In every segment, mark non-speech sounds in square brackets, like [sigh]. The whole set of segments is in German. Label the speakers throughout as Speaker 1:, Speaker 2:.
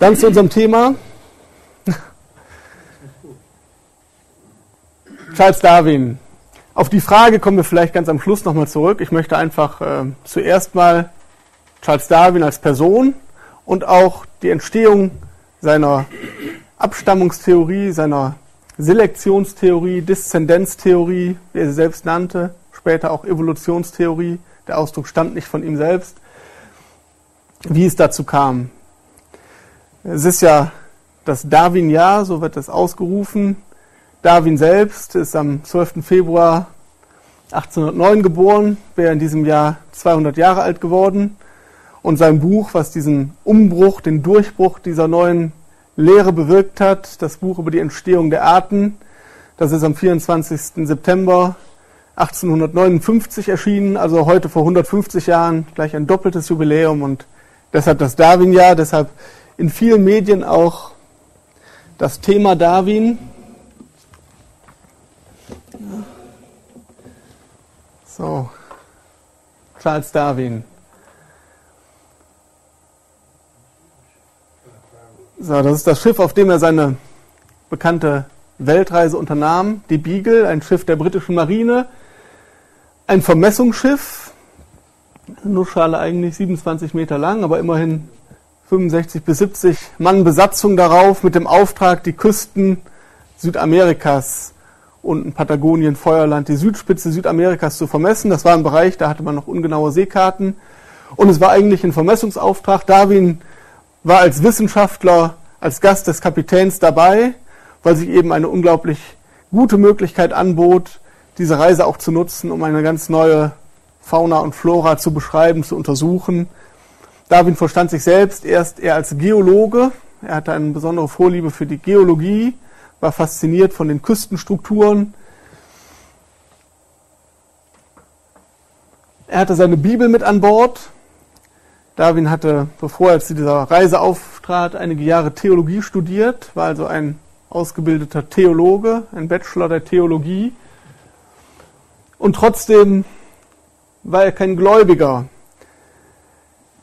Speaker 1: Dann zu unserem Thema. Charles Darwin. Auf die Frage kommen wir vielleicht ganz am Schluss nochmal zurück. Ich möchte einfach äh, zuerst mal Charles Darwin als Person und auch die Entstehung seiner Abstammungstheorie, seiner Selektionstheorie, Diszendenztheorie, wie er sie selbst nannte, später auch Evolutionstheorie, der Ausdruck stammt nicht von ihm selbst, wie es dazu kam. Es ist ja das Darwin-Jahr, so wird es ausgerufen. Darwin selbst ist am 12. Februar 1809 geboren, wäre in diesem Jahr 200 Jahre alt geworden. Und sein Buch, was diesen Umbruch, den Durchbruch dieser neuen Lehre bewirkt hat, das Buch über die Entstehung der Arten, das ist am 24. September 1859 erschienen, also heute vor 150 Jahren, gleich ein doppeltes Jubiläum und deshalb das Darwin-Jahr, deshalb in vielen Medien auch das Thema Darwin. So, Charles Darwin. So, das ist das Schiff, auf dem er seine bekannte Weltreise unternahm, die Beagle, ein Schiff der britischen Marine, ein Vermessungsschiff, Nussschale eigentlich 27 Meter lang, aber immerhin 65 bis 70 Mann Besatzung darauf mit dem Auftrag, die Küsten Südamerikas unten Patagonien, Feuerland, die Südspitze Südamerikas zu vermessen. Das war ein Bereich, da hatte man noch ungenaue Seekarten. Und es war eigentlich ein Vermessungsauftrag. Darwin war als Wissenschaftler, als Gast des Kapitäns dabei, weil sich eben eine unglaublich gute Möglichkeit anbot, diese Reise auch zu nutzen, um eine ganz neue Fauna und Flora zu beschreiben, zu untersuchen. Darwin verstand sich selbst erst eher als Geologe. Er hatte eine besondere Vorliebe für die Geologie, war fasziniert von den Küstenstrukturen. Er hatte seine Bibel mit an Bord. Darwin hatte, bevor er zu dieser Reise auftrat, einige Jahre Theologie studiert, war also ein ausgebildeter Theologe, ein Bachelor der Theologie. Und trotzdem war er kein Gläubiger.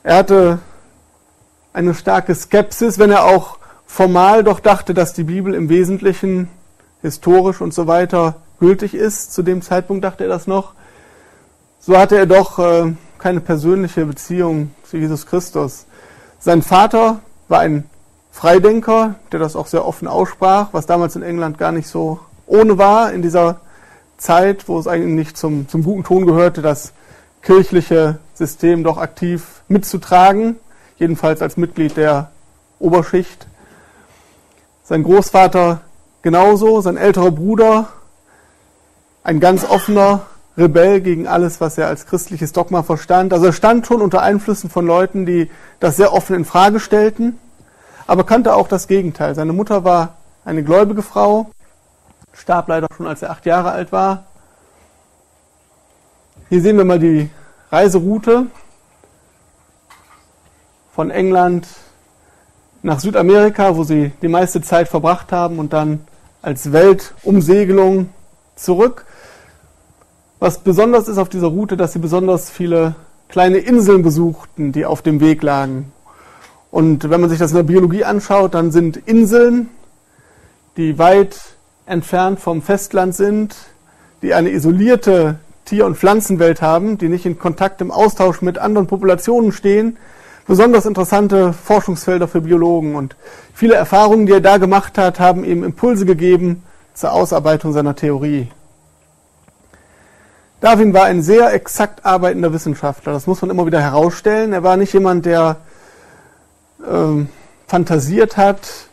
Speaker 1: Er hatte eine starke Skepsis, wenn er auch formal doch dachte, dass die Bibel im Wesentlichen historisch und so weiter gültig ist. Zu dem Zeitpunkt dachte er das noch. So hatte er doch äh, keine persönliche Beziehung zu Jesus Christus. Sein Vater war ein Freidenker, der das auch sehr offen aussprach, was damals in England gar nicht so ohne war, in dieser Zeit, wo es eigentlich nicht zum, zum guten Ton gehörte, das kirchliche System doch aktiv mitzutragen, jedenfalls als Mitglied der Oberschicht. Sein Großvater genauso, sein älterer Bruder, ein ganz offener Rebell gegen alles, was er als christliches Dogma verstand. Also er stand schon unter Einflüssen von Leuten, die das sehr offen in Frage stellten, aber kannte auch das Gegenteil. Seine Mutter war eine gläubige Frau, starb leider schon, als er acht Jahre alt war. Hier sehen wir mal die Reiseroute von England nach Südamerika, wo sie die meiste Zeit verbracht haben und dann als Weltumsegelung zurück. Was besonders ist auf dieser Route, dass sie besonders viele kleine Inseln besuchten, die auf dem Weg lagen. Und wenn man sich das in der Biologie anschaut, dann sind Inseln, die weit entfernt vom Festland sind, die eine isolierte Tier- und Pflanzenwelt haben, die nicht in Kontakt im Austausch mit anderen Populationen stehen, besonders interessante Forschungsfelder für Biologen. Und viele Erfahrungen, die er da gemacht hat, haben ihm Impulse gegeben zur Ausarbeitung seiner Theorie. Darwin war ein sehr exakt arbeitender Wissenschaftler, das muss man immer wieder herausstellen. Er war nicht jemand, der äh, fantasiert hat.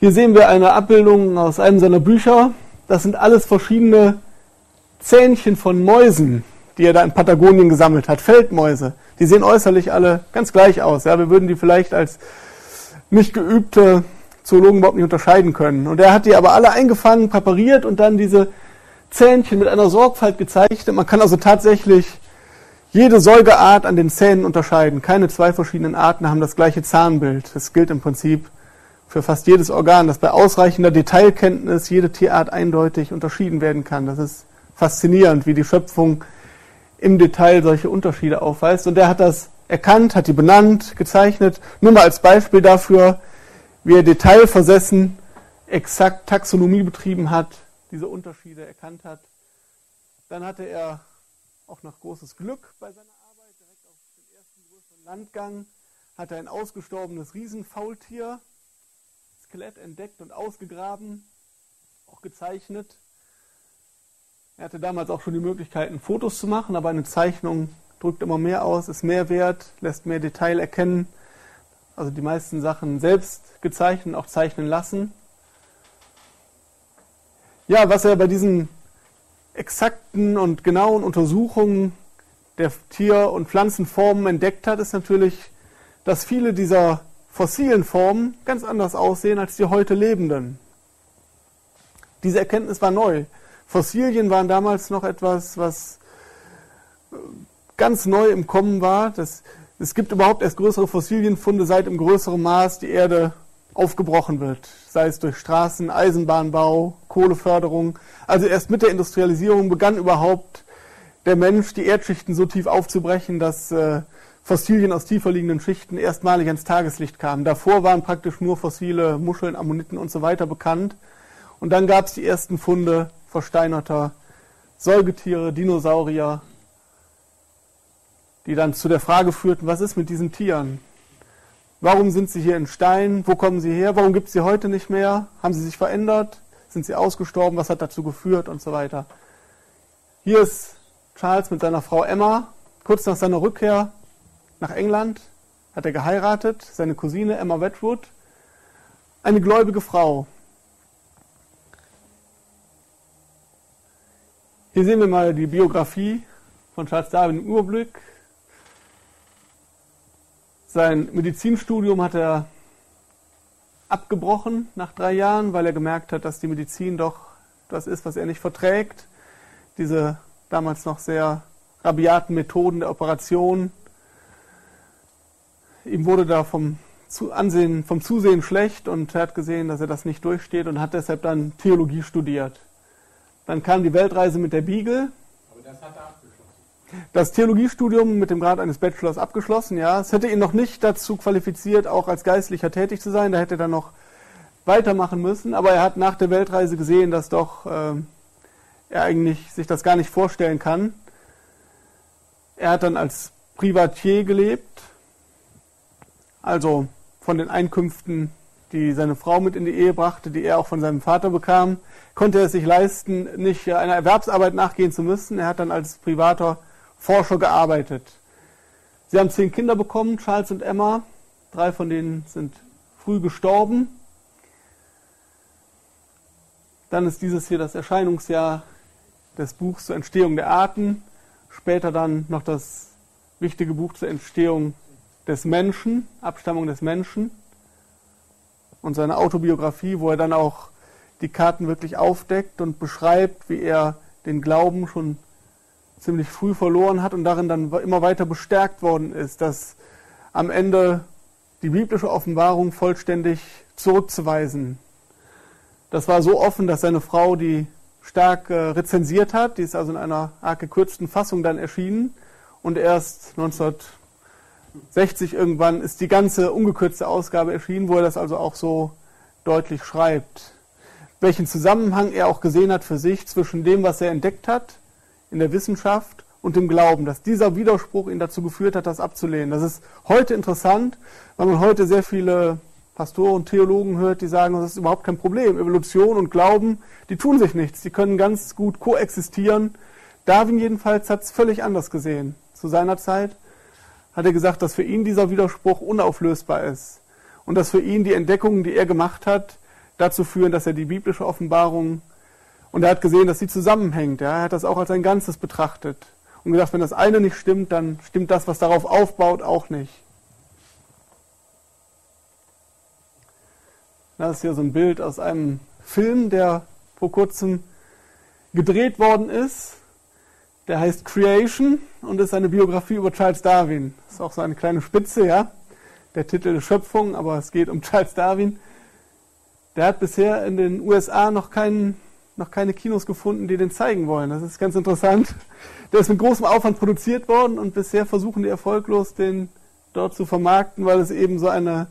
Speaker 1: Hier sehen wir eine Abbildung aus einem seiner Bücher. Das sind alles verschiedene Zähnchen von Mäusen, die er da in Patagonien gesammelt hat, Feldmäuse. Die sehen äußerlich alle ganz gleich aus. Ja, wir würden die vielleicht als nicht geübte Zoologen überhaupt nicht unterscheiden können. Und er hat die aber alle eingefangen, präpariert und dann diese Zähnchen mit einer Sorgfalt gezeichnet. Man kann also tatsächlich jede Säugeart an den Zähnen unterscheiden. Keine zwei verschiedenen Arten haben das gleiche Zahnbild. Das gilt im Prinzip für fast jedes Organ, dass bei ausreichender Detailkenntnis jede Tierart eindeutig unterschieden werden kann. Das ist faszinierend, wie die Schöpfung im Detail solche Unterschiede aufweist. Und er hat das erkannt, hat die benannt, gezeichnet. Nur mal als Beispiel dafür, wie er detailversessen exakt Taxonomie betrieben hat, diese Unterschiede erkannt hat. Dann hatte er auch noch großes Glück bei seiner Arbeit. Direkt auf dem ersten größeren Landgang hat er ein ausgestorbenes Riesenfaultier, Skelett entdeckt und ausgegraben, auch gezeichnet. Er hatte damals auch schon die Möglichkeiten, Fotos zu machen, aber eine Zeichnung drückt immer mehr aus, ist mehr wert, lässt mehr Detail erkennen. Also die meisten Sachen selbst gezeichnet, auch zeichnen lassen. Ja, was er bei diesen exakten und genauen Untersuchungen der Tier- und Pflanzenformen entdeckt hat, ist natürlich, dass viele dieser fossilen Formen ganz anders aussehen als die heute lebenden. Diese Erkenntnis war neu. Fossilien waren damals noch etwas, was ganz neu im Kommen war. Das, es gibt überhaupt erst größere Fossilienfunde, seit im größeren Maß die Erde aufgebrochen wird, sei es durch Straßen, Eisenbahnbau, Kohleförderung. Also erst mit der Industrialisierung begann überhaupt der Mensch, die Erdschichten so tief aufzubrechen, dass äh, Fossilien aus tiefer liegenden Schichten erstmalig ans Tageslicht kamen. Davor waren praktisch nur fossile Muscheln, Ammoniten und so weiter bekannt. Und dann gab es die ersten Funde versteinerter Säugetiere, Dinosaurier, die dann zu der Frage führten, was ist mit diesen Tieren? Warum sind sie hier in Stein? Wo kommen sie her? Warum gibt es sie heute nicht mehr? Haben sie sich verändert? Sind sie ausgestorben? Was hat dazu geführt? Und so weiter. Hier ist Charles mit seiner Frau Emma. Kurz nach seiner Rückkehr nach England hat er geheiratet. Seine Cousine Emma Wedgwood. Eine gläubige Frau. Hier sehen wir mal die Biografie von Charles Darwin im Überblick. Sein Medizinstudium hat er abgebrochen nach drei Jahren, weil er gemerkt hat, dass die Medizin doch das ist, was er nicht verträgt. Diese damals noch sehr rabiaten Methoden der Operation. Ihm wurde da vom Ansehen, vom Zusehen schlecht und er hat gesehen, dass er das nicht durchsteht und hat deshalb dann Theologie studiert. Dann kam die Weltreise mit der Beagle. Aber das hat er das Theologiestudium mit dem Grad eines Bachelors abgeschlossen, ja. Es hätte ihn noch nicht dazu qualifiziert, auch als Geistlicher tätig zu sein. Da hätte er dann noch weitermachen müssen. Aber er hat nach der Weltreise gesehen, dass doch äh, er eigentlich sich das gar nicht vorstellen kann. Er hat dann als Privatier gelebt, also von den Einkünften, die seine Frau mit in die Ehe brachte, die er auch von seinem Vater bekam, konnte er es sich leisten, nicht einer Erwerbsarbeit nachgehen zu müssen. Er hat dann als privater Forscher gearbeitet. Sie haben zehn Kinder bekommen, Charles und Emma. Drei von denen sind früh gestorben. Dann ist dieses hier das Erscheinungsjahr des Buchs zur Entstehung der Arten. Später dann noch das wichtige Buch zur Entstehung des Menschen, Abstammung des Menschen. Und seine Autobiografie, wo er dann auch die Karten wirklich aufdeckt und beschreibt, wie er den Glauben schon ziemlich früh verloren hat und darin dann immer weiter bestärkt worden ist, dass am Ende die biblische Offenbarung vollständig zurückzuweisen. Das war so offen, dass seine Frau die stark äh, rezensiert hat. Die ist also in einer arg gekürzten Fassung dann erschienen. Und erst 1960 irgendwann ist die ganze ungekürzte Ausgabe erschienen, wo er das also auch so deutlich schreibt. Welchen Zusammenhang er auch gesehen hat für sich zwischen dem, was er entdeckt hat in der Wissenschaft und dem Glauben, dass dieser Widerspruch ihn dazu geführt hat, das abzulehnen. Das ist heute interessant, weil man heute sehr viele Pastoren und Theologen hört, die sagen, das ist überhaupt kein Problem. Evolution und Glauben, die tun sich nichts, die können ganz gut koexistieren. Darwin jedenfalls hat es völlig anders gesehen. Zu seiner Zeit hat er gesagt, dass für ihn dieser Widerspruch unauflösbar ist und dass für ihn die Entdeckungen, die er gemacht hat, dazu führen, dass er die biblische Offenbarung und er hat gesehen, dass sie zusammenhängt. Ja. Er hat das auch als ein Ganzes betrachtet und gesagt, wenn das eine nicht stimmt, dann stimmt das, was darauf aufbaut, auch nicht. Das ist hier so ein Bild aus einem Film, der vor kurzem gedreht worden ist. Der heißt Creation und ist eine Biografie über Charles Darwin. Das ist auch so eine kleine Spitze, ja. Der Titel ist Schöpfung, aber es geht um Charles Darwin. Der hat bisher in den USA noch keinen noch keine Kinos gefunden, die den zeigen wollen. Das ist ganz interessant. Der ist mit großem Aufwand produziert worden und bisher versuchen die erfolglos, den dort zu vermarkten, weil es eben so eine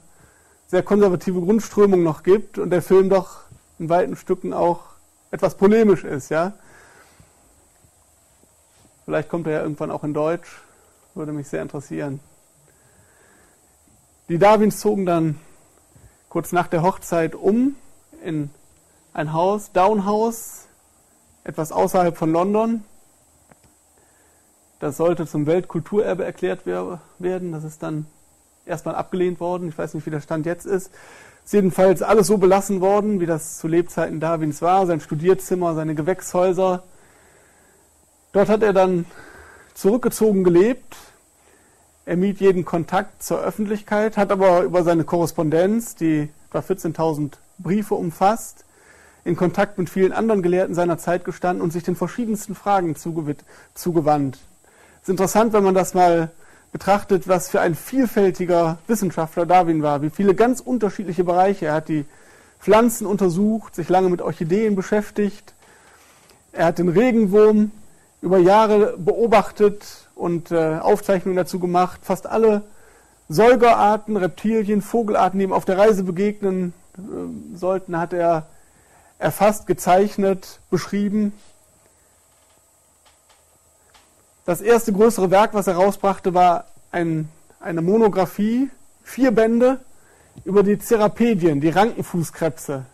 Speaker 1: sehr konservative Grundströmung noch gibt und der Film doch in weiten Stücken auch etwas polemisch ist, ja. Vielleicht kommt er ja irgendwann auch in Deutsch, würde mich sehr interessieren. Die Darwins zogen dann kurz nach der Hochzeit um in ein Haus, Downhouse, etwas außerhalb von London. Das sollte zum Weltkulturerbe erklärt werden. Das ist dann erstmal abgelehnt worden. Ich weiß nicht, wie der Stand jetzt ist. Ist jedenfalls alles so belassen worden, wie das zu Lebzeiten Darwins war. Sein Studierzimmer, seine Gewächshäuser. Dort hat er dann zurückgezogen gelebt. Er mied jeden Kontakt zur Öffentlichkeit, hat aber über seine Korrespondenz, die etwa 14.000 Briefe umfasst, in Kontakt mit vielen anderen Gelehrten seiner Zeit gestanden und sich den verschiedensten Fragen zugewandt. Es ist interessant, wenn man das mal betrachtet, was für ein vielfältiger Wissenschaftler Darwin war, wie viele ganz unterschiedliche Bereiche. Er hat die Pflanzen untersucht, sich lange mit Orchideen beschäftigt. Er hat den Regenwurm über Jahre beobachtet und äh, Aufzeichnungen dazu gemacht. Fast alle Säugerarten, Reptilien, Vogelarten, die ihm auf der Reise begegnen äh, sollten, hat er erfasst, gezeichnet, beschrieben. Das erste größere Werk, was er rausbrachte, war ein, eine Monographie, vier Bände über die Cerapedien, die Rankenfußkrebse.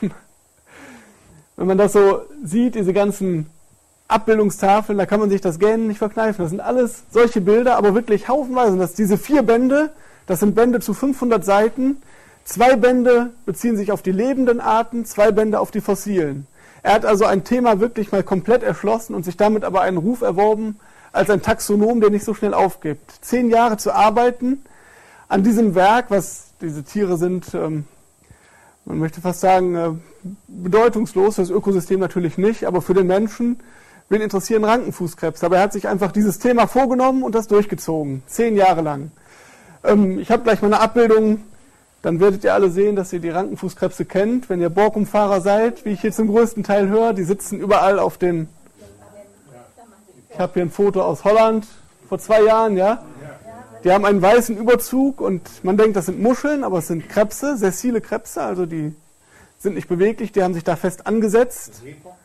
Speaker 1: [laughs] Wenn man das so sieht, diese ganzen Abbildungstafeln, da kann man sich das Gähnen nicht verkneifen. Das sind alles solche Bilder, aber wirklich haufenweise. Und das diese vier Bände, das sind Bände zu 500 Seiten. Zwei Bände beziehen sich auf die lebenden Arten, zwei Bände auf die fossilen. Er hat also ein Thema wirklich mal komplett erschlossen und sich damit aber einen Ruf erworben als ein Taxonom, der nicht so schnell aufgibt. Zehn Jahre zu arbeiten an diesem Werk, was diese Tiere sind, ähm, man möchte fast sagen, äh, bedeutungslos, das Ökosystem natürlich nicht, aber für den Menschen wen interessieren Rankenfußkrebs? Aber er hat sich einfach dieses Thema vorgenommen und das durchgezogen. Zehn Jahre lang. Ähm, ich habe gleich mal eine Abbildung. Dann werdet ihr alle sehen, dass ihr die Rankenfußkrebse kennt. Wenn ihr Borkum-Fahrer seid, wie ich hier zum größten Teil höre, die sitzen überall auf den. Ich habe hier ein Foto aus Holland vor zwei Jahren, ja. Die haben einen weißen Überzug und man denkt, das sind Muscheln, aber es sind Krebse, sessile Krebse, also die sind nicht beweglich, die haben sich da fest angesetzt. Seepocken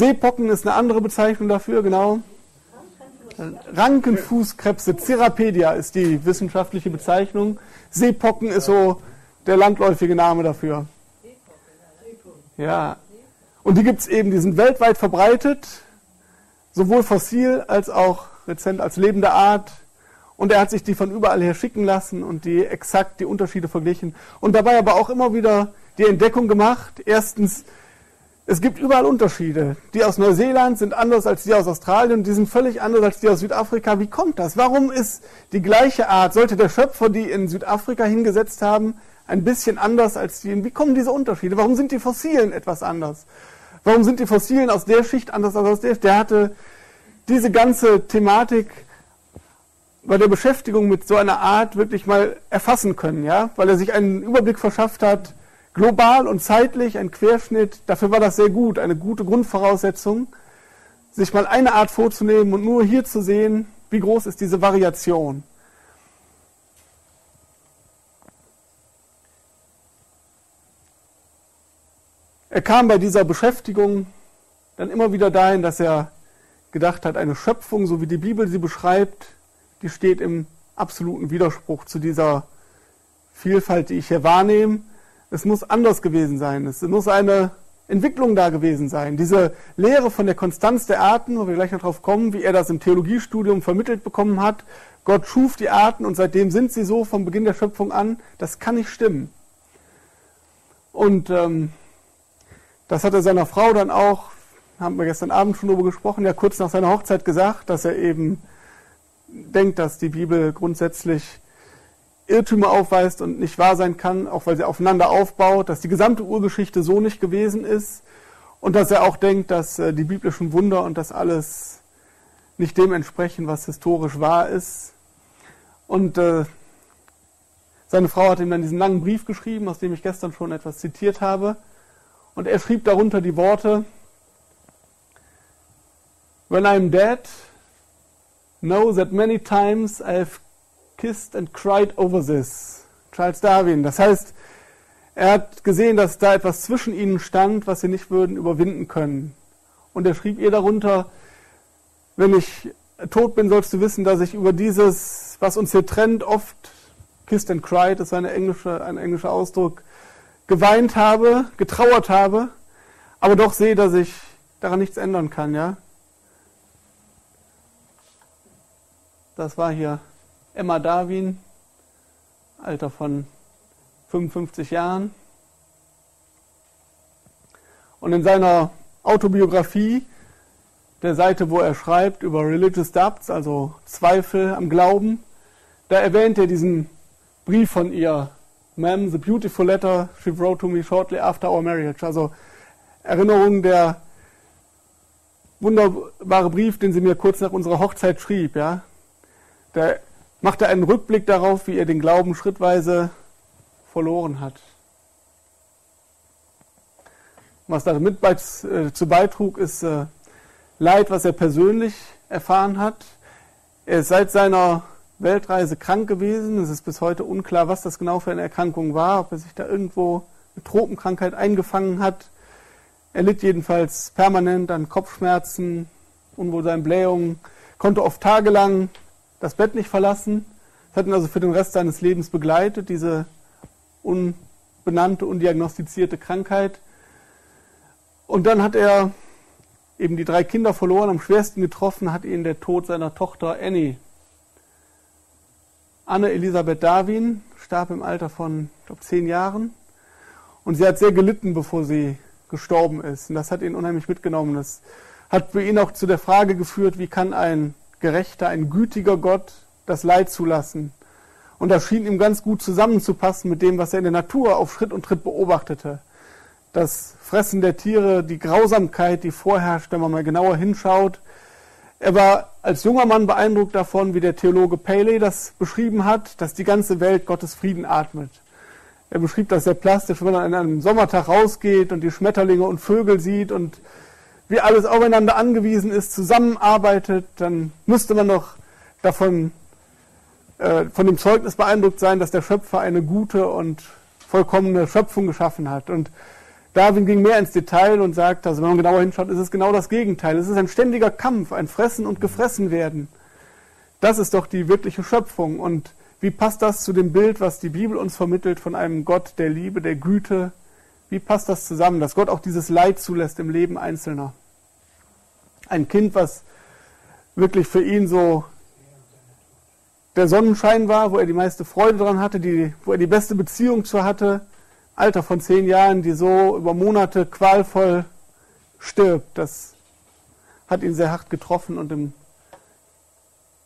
Speaker 1: ist eine andere Bezeichnung dafür, genau. Rankenfußkrebse, Cerapedia ist die wissenschaftliche Bezeichnung. Seepocken ist so der landläufige Name dafür. Ja. Und die gibt es eben, die sind weltweit verbreitet, sowohl fossil als auch rezent als lebende Art. Und er hat sich die von überall her schicken lassen und die exakt die Unterschiede verglichen. Und dabei aber auch immer wieder die Entdeckung gemacht, erstens, es gibt überall Unterschiede. Die aus Neuseeland sind anders als die aus Australien, die sind völlig anders als die aus Südafrika. Wie kommt das? Warum ist die gleiche Art, sollte der Schöpfer die in Südafrika hingesetzt haben, ein bisschen anders als die? Wie kommen diese Unterschiede? Warum sind die Fossilen etwas anders? Warum sind die Fossilen aus der Schicht anders als aus der? Der hatte diese ganze Thematik bei der Beschäftigung mit so einer Art wirklich mal erfassen können, ja, weil er sich einen Überblick verschafft hat, global und zeitlich ein Querschnitt, dafür war das sehr gut, eine gute Grundvoraussetzung, sich mal eine Art vorzunehmen und nur hier zu sehen, wie groß ist diese Variation. Er kam bei dieser Beschäftigung dann immer wieder dahin, dass er gedacht hat, eine Schöpfung, so wie die Bibel sie beschreibt, die steht im absoluten Widerspruch zu dieser Vielfalt, die ich hier wahrnehme. Es muss anders gewesen sein. Es muss eine Entwicklung da gewesen sein. Diese Lehre von der Konstanz der Arten, wo wir gleich noch drauf kommen, wie er das im Theologiestudium vermittelt bekommen hat. Gott schuf die Arten und seitdem sind sie so vom Beginn der Schöpfung an. Das kann nicht stimmen. Und ähm, das hat er seiner Frau dann auch, haben wir gestern Abend schon darüber gesprochen, ja kurz nach seiner Hochzeit gesagt, dass er eben denkt, dass die Bibel grundsätzlich Irrtümer aufweist und nicht wahr sein kann, auch weil sie aufeinander aufbaut, dass die gesamte Urgeschichte so nicht gewesen ist und dass er auch denkt, dass äh, die biblischen Wunder und das alles nicht dem entsprechen, was historisch wahr ist. Und äh, seine Frau hat ihm dann diesen langen Brief geschrieben, aus dem ich gestern schon etwas zitiert habe. Und er schrieb darunter die Worte, When I'm dead, know that many times I've kissed and cried over this. Charles Darwin. Das heißt, er hat gesehen, dass da etwas zwischen ihnen stand, was sie nicht würden überwinden können. Und er schrieb ihr darunter, wenn ich tot bin, sollst du wissen, dass ich über dieses, was uns hier trennt, oft kissed and cried, das ist eine englische, ein englischer Ausdruck, geweint habe, getrauert habe, aber doch sehe, dass ich daran nichts ändern kann, ja. Das war hier Emma Darwin, Alter von 55 Jahren. Und in seiner Autobiografie, der Seite, wo er schreibt über Religious Doubts, also Zweifel am Glauben, da erwähnt er diesen Brief von ihr. Ma'am, the beautiful letter she wrote to me shortly after our marriage. Also Erinnerung der wunderbare Brief, den sie mir kurz nach unserer Hochzeit schrieb, ja. Da macht er einen Rückblick darauf, wie er den Glauben schrittweise verloren hat. Was damit äh, zu beitrug, ist äh, Leid, was er persönlich erfahren hat. Er ist seit seiner Weltreise krank gewesen. Es ist bis heute unklar, was das genau für eine Erkrankung war, ob er sich da irgendwo eine Tropenkrankheit eingefangen hat. Er litt jedenfalls permanent an Kopfschmerzen, Unwohlsein, Blähungen, konnte oft tagelang das Bett nicht verlassen. Das hat ihn also für den Rest seines Lebens begleitet, diese unbenannte, undiagnostizierte Krankheit. Und dann hat er eben die drei Kinder verloren. Am schwersten getroffen hat ihn der Tod seiner Tochter Annie. Anne Elisabeth Darwin starb im Alter von, ich glaube, zehn Jahren. Und sie hat sehr gelitten, bevor sie gestorben ist. Und das hat ihn unheimlich mitgenommen. Das hat für ihn auch zu der Frage geführt, wie kann ein gerechter, ein gütiger Gott das Leid zulassen? Und das schien ihm ganz gut zusammenzupassen mit dem, was er in der Natur auf Schritt und Tritt beobachtete. Das Fressen der Tiere, die Grausamkeit, die vorherrscht, wenn man mal genauer hinschaut. Er war als junger Mann beeindruckt davon, wie der Theologe Paley das beschrieben hat, dass die ganze Welt Gottes Frieden atmet. Er beschrieb das sehr plastisch, wenn man an einem Sommertag rausgeht und die Schmetterlinge und Vögel sieht und wie alles aufeinander angewiesen ist, zusammenarbeitet, dann müsste man noch davon äh, von dem Zeugnis beeindruckt sein, dass der Schöpfer eine gute und vollkommene Schöpfung geschaffen hat. Und Darwin ging mehr ins Detail und sagt, also wenn man genauer hinschaut, ist es genau das Gegenteil. Es ist ein ständiger Kampf, ein Fressen und Gefressen werden. Das ist doch die wirkliche Schöpfung. Und wie passt das zu dem Bild, was die Bibel uns vermittelt von einem Gott der Liebe, der Güte? Wie passt das zusammen, dass Gott auch dieses Leid zulässt im Leben Einzelner? Ein Kind, was wirklich für ihn so der Sonnenschein war, wo er die meiste Freude dran hatte, die, wo er die beste Beziehung zu hatte, Alter von zehn Jahren, die so über Monate qualvoll stirbt, das hat ihn sehr hart getroffen und im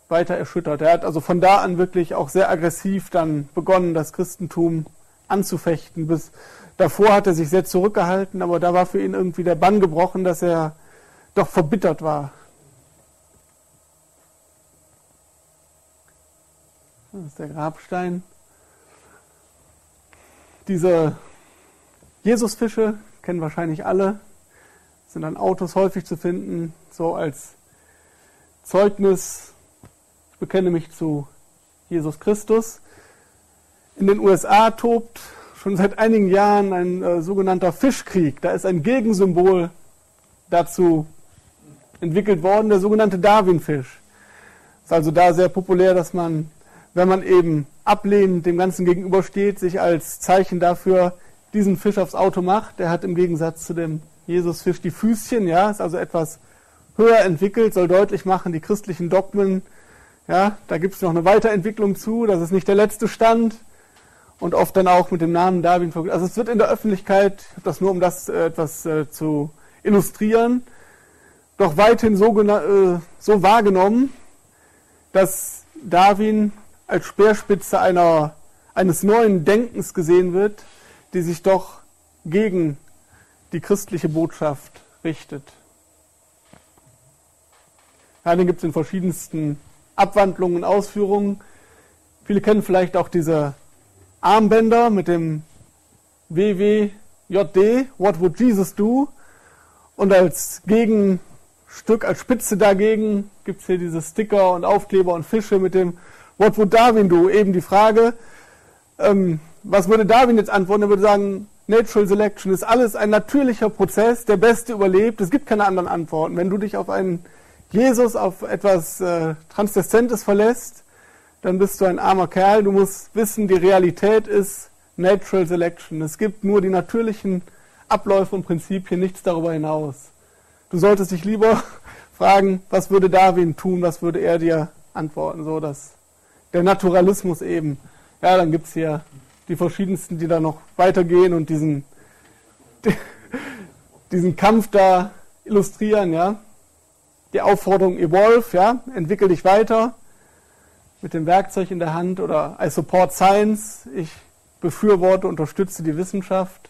Speaker 1: weiter erschüttert. Er hat also von da an wirklich auch sehr aggressiv dann begonnen, das Christentum anzufechten. Bis davor hat er sich sehr zurückgehalten, aber da war für ihn irgendwie der Bann gebrochen, dass er doch verbittert war. Das ist der Grabstein. Diese Jesusfische kennen wahrscheinlich alle, sind an Autos häufig zu finden, so als Zeugnis bekenne mich zu Jesus Christus. In den USA tobt schon seit einigen Jahren ein äh, sogenannter Fischkrieg. Da ist ein Gegensymbol dazu entwickelt worden, der sogenannte Darwin-Fisch. Ist also da sehr populär, dass man, wenn man eben ablehnend dem Ganzen gegenübersteht, sich als Zeichen dafür diesen Fisch aufs Auto macht. Der hat im Gegensatz zu dem Jesusfisch die Füßchen, ja, ist also etwas höher entwickelt, soll deutlich machen, die christlichen Dogmen ja, da gibt es noch eine Weiterentwicklung zu, das ist nicht der letzte Stand und oft dann auch mit dem Namen Darwin verglichen. Also es wird in der Öffentlichkeit, das nur um das äh, etwas äh, zu illustrieren, doch weithin so, äh, so wahrgenommen, dass Darwin als Speerspitze einer, eines neuen Denkens gesehen wird, die sich doch gegen die christliche Botschaft richtet. Den gibt es in verschiedensten Abwandlungen und Ausführungen. Viele kennen vielleicht auch diese Armbänder mit dem WWJD, What Would Jesus Do? Und als Gegenstück, als Spitze dagegen gibt es hier diese Sticker und Aufkleber und Fische mit dem What would Darwin do? Eben die Frage, ähm, was würde Darwin jetzt antworten? Er würde sagen, Natural Selection ist alles ein natürlicher Prozess, der Beste überlebt. Es gibt keine anderen Antworten. Wenn du dich auf einen Jesus, auf etwas äh, Transzendentes verlässt, dann bist du ein armer Kerl. Du musst wissen, die Realität ist Natural Selection. Es gibt nur die natürlichen Abläufe und Prinzipien, nichts darüber hinaus. Du solltest dich lieber [laughs] fragen, was würde Darwin tun, was würde er dir antworten, so dass der Naturalismus eben. Ja, dann gibt es hier die verschiedensten, die da noch weitergehen und diesen, [laughs] diesen Kampf da illustrieren, ja. Die Aufforderung Evolve, ja, entwickel dich weiter mit dem Werkzeug in der Hand oder I support science, ich befürworte, unterstütze die Wissenschaft.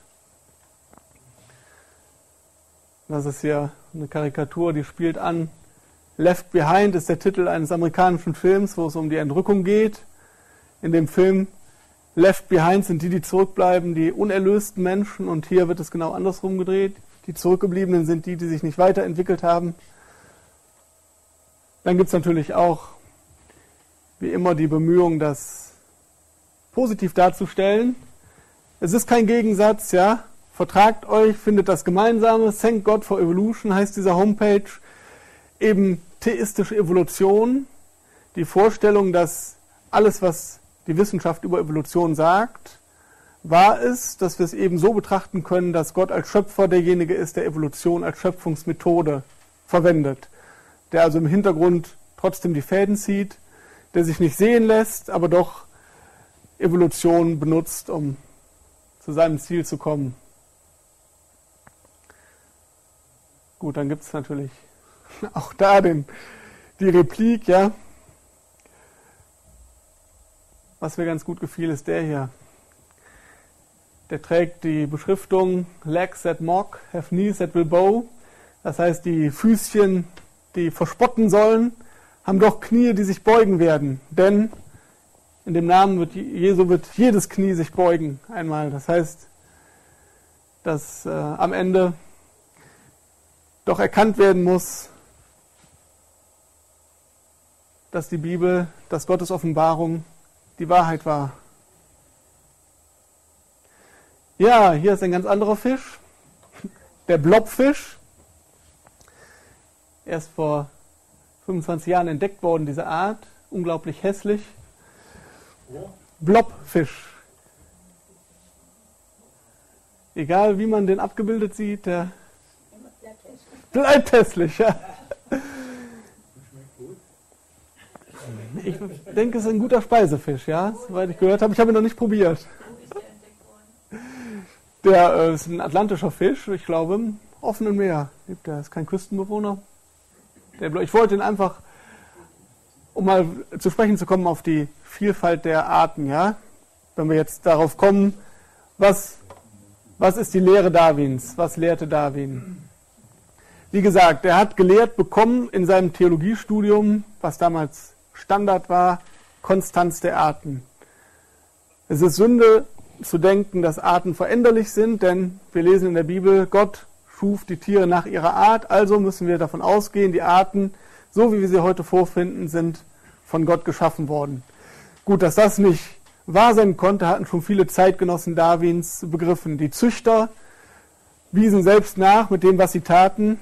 Speaker 1: Das ist hier eine Karikatur, die spielt an. Left Behind ist der Titel eines amerikanischen Films, wo es um die Entrückung geht. In dem Film Left Behind sind die, die zurückbleiben, die unerlösten Menschen. Und hier wird es genau andersrum gedreht. Die Zurückgebliebenen sind die, die sich nicht weiterentwickelt haben. Dann gibt es natürlich auch, wie immer, die Bemühung, das positiv darzustellen. Es ist kein Gegensatz, ja. Vertragt euch, findet das Gemeinsame. Thank God for Evolution heißt dieser Homepage. Eben theistische Evolution. Die Vorstellung, dass alles, was die Wissenschaft über Evolution sagt, wahr ist, dass wir es eben so betrachten können, dass Gott als Schöpfer derjenige ist, der Evolution als Schöpfungsmethode verwendet. Der also im Hintergrund trotzdem die Fäden zieht, der sich nicht sehen lässt, aber doch Evolution benutzt, um zu seinem Ziel zu kommen. Gut, dann gibt es natürlich [laughs] auch da den, die Replik, ja. Was mir ganz gut gefiel, ist der hier. Der trägt die Beschriftung Legs that mock, have knees that will bow. Das heißt, die Füßchen, die verspotten sollen, haben doch Knie, die sich beugen werden. Denn in dem Namen wird Jesu wird jedes Knie sich beugen einmal. Das heißt, dass äh, am Ende doch erkannt werden muss, dass die Bibel, dass Gottes Offenbarung die Wahrheit war. Ja, hier ist ein ganz anderer Fisch, der Blobfisch. Erst vor 25 Jahren entdeckt worden, diese Art. Unglaublich hässlich. Blobfisch. Egal wie man den abgebildet sieht, der bleibt hässlich. Ja. Ich denke, es ist ein guter Speisefisch, ja, soweit ich gehört habe. Ich habe ihn noch nicht probiert. Der äh, ist ein atlantischer Fisch, ich glaube, im offenen Meer lebt er. Ist kein Küstenbewohner. Ich wollte ihn einfach, um mal zu sprechen zu kommen auf die Vielfalt der Arten, ja. Wenn wir jetzt darauf kommen, was, was ist die Lehre Darwins? Was lehrte Darwin? Wie gesagt, er hat gelehrt bekommen in seinem Theologiestudium, was damals Standard war, Konstanz der Arten. Es ist Sünde zu denken, dass Arten veränderlich sind, denn wir lesen in der Bibel, Gott schuf die Tiere nach ihrer Art, also müssen wir davon ausgehen, die Arten, so wie wir sie heute vorfinden, sind von Gott geschaffen worden. Gut, dass das nicht wahr sein konnte, hatten schon viele Zeitgenossen Darwins begriffen. Die Züchter wiesen selbst nach mit dem, was sie taten,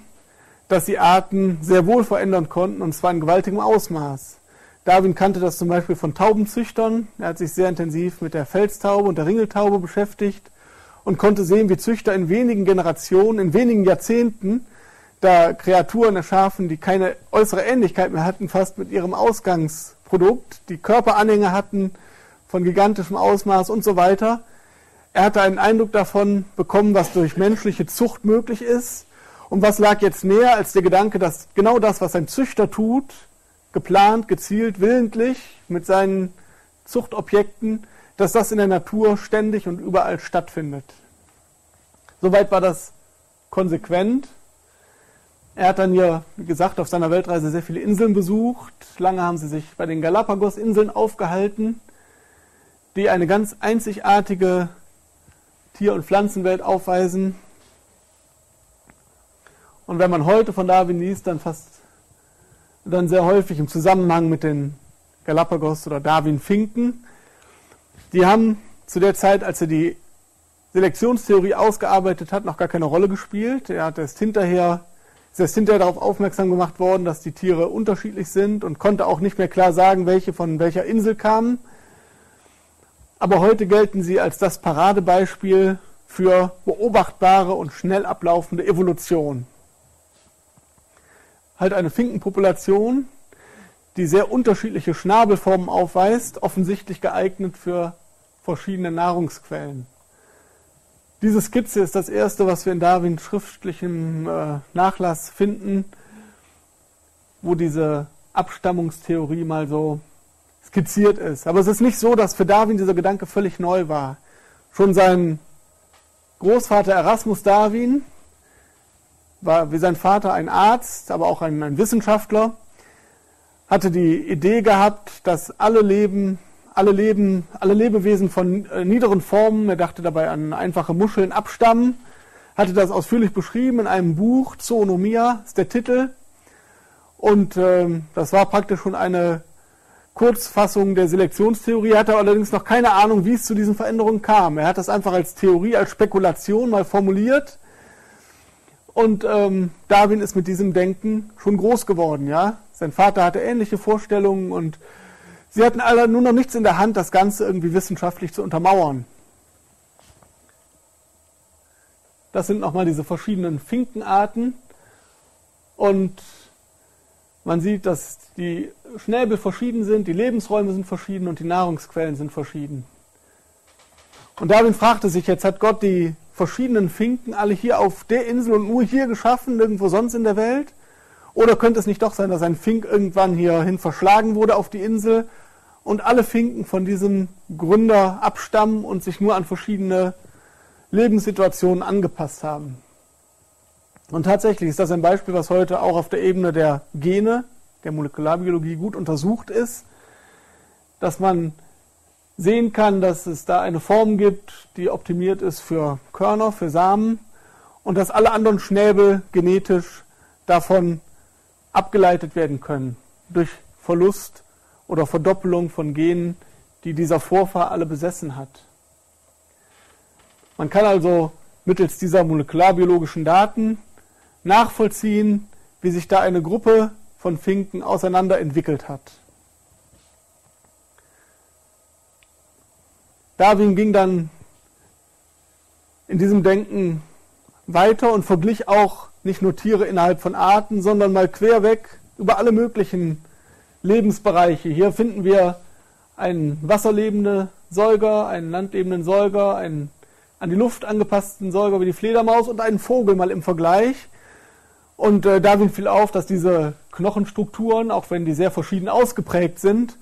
Speaker 1: dass sie Arten sehr wohl verändern konnten, und zwar in gewaltigem Ausmaß. Darwin kannte das zum Beispiel von Taubenzüchtern. Er hat sich sehr intensiv mit der Felstaube und der Ringeltaube beschäftigt und konnte sehen, wie Züchter in wenigen Generationen, in wenigen Jahrzehnten da Kreaturen erschaffen, die keine äußere Ähnlichkeit mehr hatten, fast mit ihrem Ausgangsprodukt, die Körperanhänge hatten von gigantischem Ausmaß und so weiter. Er hatte einen Eindruck davon bekommen, was durch menschliche Zucht möglich ist. Und was lag jetzt näher als der Gedanke, dass genau das, was ein Züchter tut, geplant, gezielt, willentlich mit seinen Zuchtobjekten, dass das in der Natur ständig und überall stattfindet. Soweit war das konsequent. Er hat dann ja, wie gesagt, auf seiner Weltreise sehr viele Inseln besucht. Lange haben sie sich bei den Galapagos-Inseln aufgehalten, die eine ganz einzigartige Tier- und Pflanzenwelt aufweisen. Und wenn man heute von Darwin liest, dann fast dann sehr häufig im Zusammenhang mit den Galapagos oder Darwin-Finken. Die haben zu der Zeit, als er die Selektionstheorie ausgearbeitet hat, noch gar keine Rolle gespielt. Er hat erst hinterher, ist erst hinterher darauf aufmerksam gemacht worden, dass die Tiere unterschiedlich sind und konnte auch nicht mehr klar sagen, welche von welcher Insel kamen. Aber heute gelten sie als das Paradebeispiel für beobachtbare und schnell ablaufende Evolution. Halt eine Finkenpopulation, die sehr unterschiedliche Schnabelformen aufweist, offensichtlich geeignet für verschiedene Nahrungsquellen. Diese Skizze ist das erste, was wir in Darwins schriftlichem äh, Nachlass finden, wo diese Abstammungstheorie mal so skizziert ist. Aber es ist nicht so, dass für Darwin dieser Gedanke völlig neu war. Schon sein Großvater Erasmus Darwin war wie sein Vater ein Arzt, aber auch ein, ein Wissenschaftler, hatte die Idee gehabt, dass alle Leben alle, Leben, alle Lebewesen von äh, niederen Formen, er dachte dabei an einfache Muscheln, abstammen, hatte das ausführlich beschrieben in einem Buch, Zoonomia ist der Titel. Und ähm, das war praktisch schon eine Kurzfassung der Selektionstheorie. Er hatte allerdings noch keine Ahnung, wie es zu diesen Veränderungen kam. Er hat das einfach als Theorie, als Spekulation mal formuliert. Und ähm, Darwin ist mit diesem Denken schon groß geworden. Ja, Sein Vater hatte ähnliche Vorstellungen und Sie hatten alle nur noch nichts in der Hand, das Ganze irgendwie wissenschaftlich zu untermauern. Das sind nochmal diese verschiedenen Finkenarten. Und man sieht, dass die Schnäbel verschieden sind, die Lebensräume sind verschieden und die Nahrungsquellen sind verschieden. Und Darwin fragte sich, jetzt hat Gott die verschiedenen Finken alle hier auf der Insel und nur hier geschaffen, nirgendwo sonst in der Welt? Oder könnte es nicht doch sein, dass ein Fink irgendwann hierhin verschlagen wurde auf die Insel und alle Finken von diesem Gründer abstammen und sich nur an verschiedene Lebenssituationen angepasst haben? Und tatsächlich ist das ein Beispiel, was heute auch auf der Ebene der Gene, der Molekularbiologie gut untersucht ist, dass man sehen kann, dass es da eine Form gibt, die optimiert ist für Körner, für Samen und dass alle anderen Schnäbel genetisch davon abgeleitet werden können durch Verlust oder Verdoppelung von Genen, die dieser Vorfahr alle besessen hat. Man kann also mittels dieser molekularbiologischen Daten nachvollziehen, wie sich da eine Gruppe von Finken auseinanderentwickelt hat. Darwin ging dann in diesem Denken weiter und verglich auch nicht nur Tiere innerhalb von Arten, sondern mal querweg über alle möglichen Lebensbereiche. Hier finden wir einen wasserlebenden Säuger, einen landlebenden Säuger, einen an die Luft angepassten Säuger wie die Fledermaus und einen Vogel mal im Vergleich. Und äh, Darwin fiel auf, dass diese Knochenstrukturen, auch wenn die sehr verschieden ausgeprägt sind,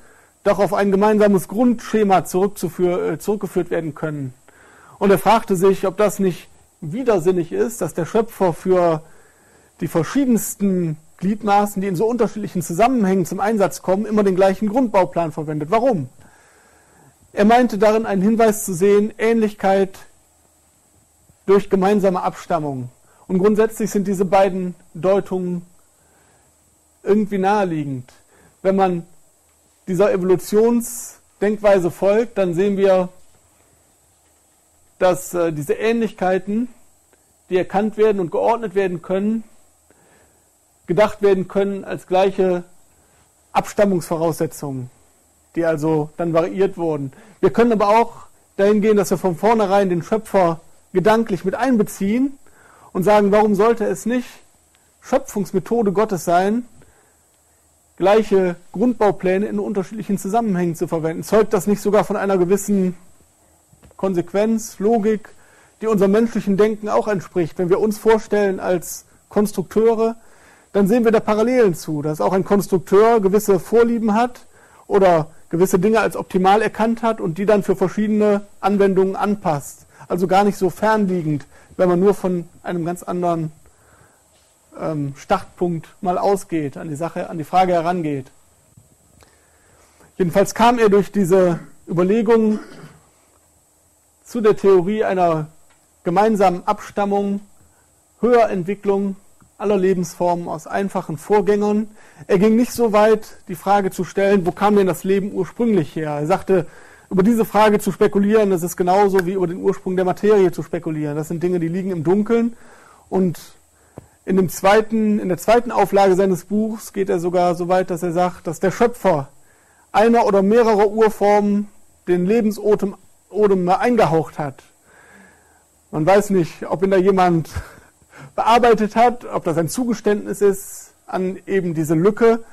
Speaker 1: doch auf ein gemeinsames Grundschema äh, zurückgeführt werden können. Und er fragte sich, ob das nicht widersinnig ist, dass der Schöpfer für die verschiedensten Gliedmaßen, die in so unterschiedlichen Zusammenhängen zum Einsatz kommen, immer den gleichen Grundbauplan verwendet. Warum? Er meinte darin einen Hinweis zu sehen, Ähnlichkeit durch gemeinsame Abstammung. Und grundsätzlich sind diese beiden Deutungen irgendwie naheliegend. Wenn man dieser Evolutionsdenkweise folgt, dann sehen wir, dass äh, diese Ähnlichkeiten, die erkannt werden und geordnet werden können, gedacht werden können als gleiche Abstammungsvoraussetzungen, die also dann variiert wurden. Wir können aber auch dahin gehen, dass wir von vornherein den Schöpfer gedanklich mit einbeziehen und sagen, warum sollte es nicht Schöpfungsmethode Gottes sein, gleiche Grundbaupläne in unterschiedlichen Zusammenhängen zu verwenden? Zeugt das nicht sogar von einer gewissen Konsequenz, Logik, die unserem menschlichen Denken auch entspricht? Wenn wir uns vorstellen als Konstrukteure, dann sehen wir da Parallelen zu, dass auch ein Konstrukteur gewisse Vorlieben hat oder gewisse Dinge als optimal erkannt hat und die dann für verschiedene Anwendungen anpasst. Also gar nicht so fernliegend, wenn man nur von einem ganz anderen ähm, Startpunkt mal ausgeht, an die Sache, an die Frage herangeht. Jedenfalls kam er durch diese Überlegungen zu der Theorie einer gemeinsamen Abstammung, Höherentwicklung aller Lebensformen aus einfachen Vorgängern. Er ging nicht so weit, die Frage zu stellen, wo kam denn das Leben ursprünglich her? Er sagte, über diese Frage zu spekulieren, das ist genauso wie über den Ursprung der Materie zu spekulieren. Das sind Dinge, die liegen im Dunkeln. Und in, dem zweiten, in der zweiten Auflage seines Buchs geht er sogar so weit, dass er sagt, dass der Schöpfer einer oder mehrerer Urformen den Lebensodem Odem eingehaucht hat. Man weiß nicht, ob ihn da jemand [laughs] bearbeitet hat, ob das ein Zugeständnis ist an eben diese Lücke,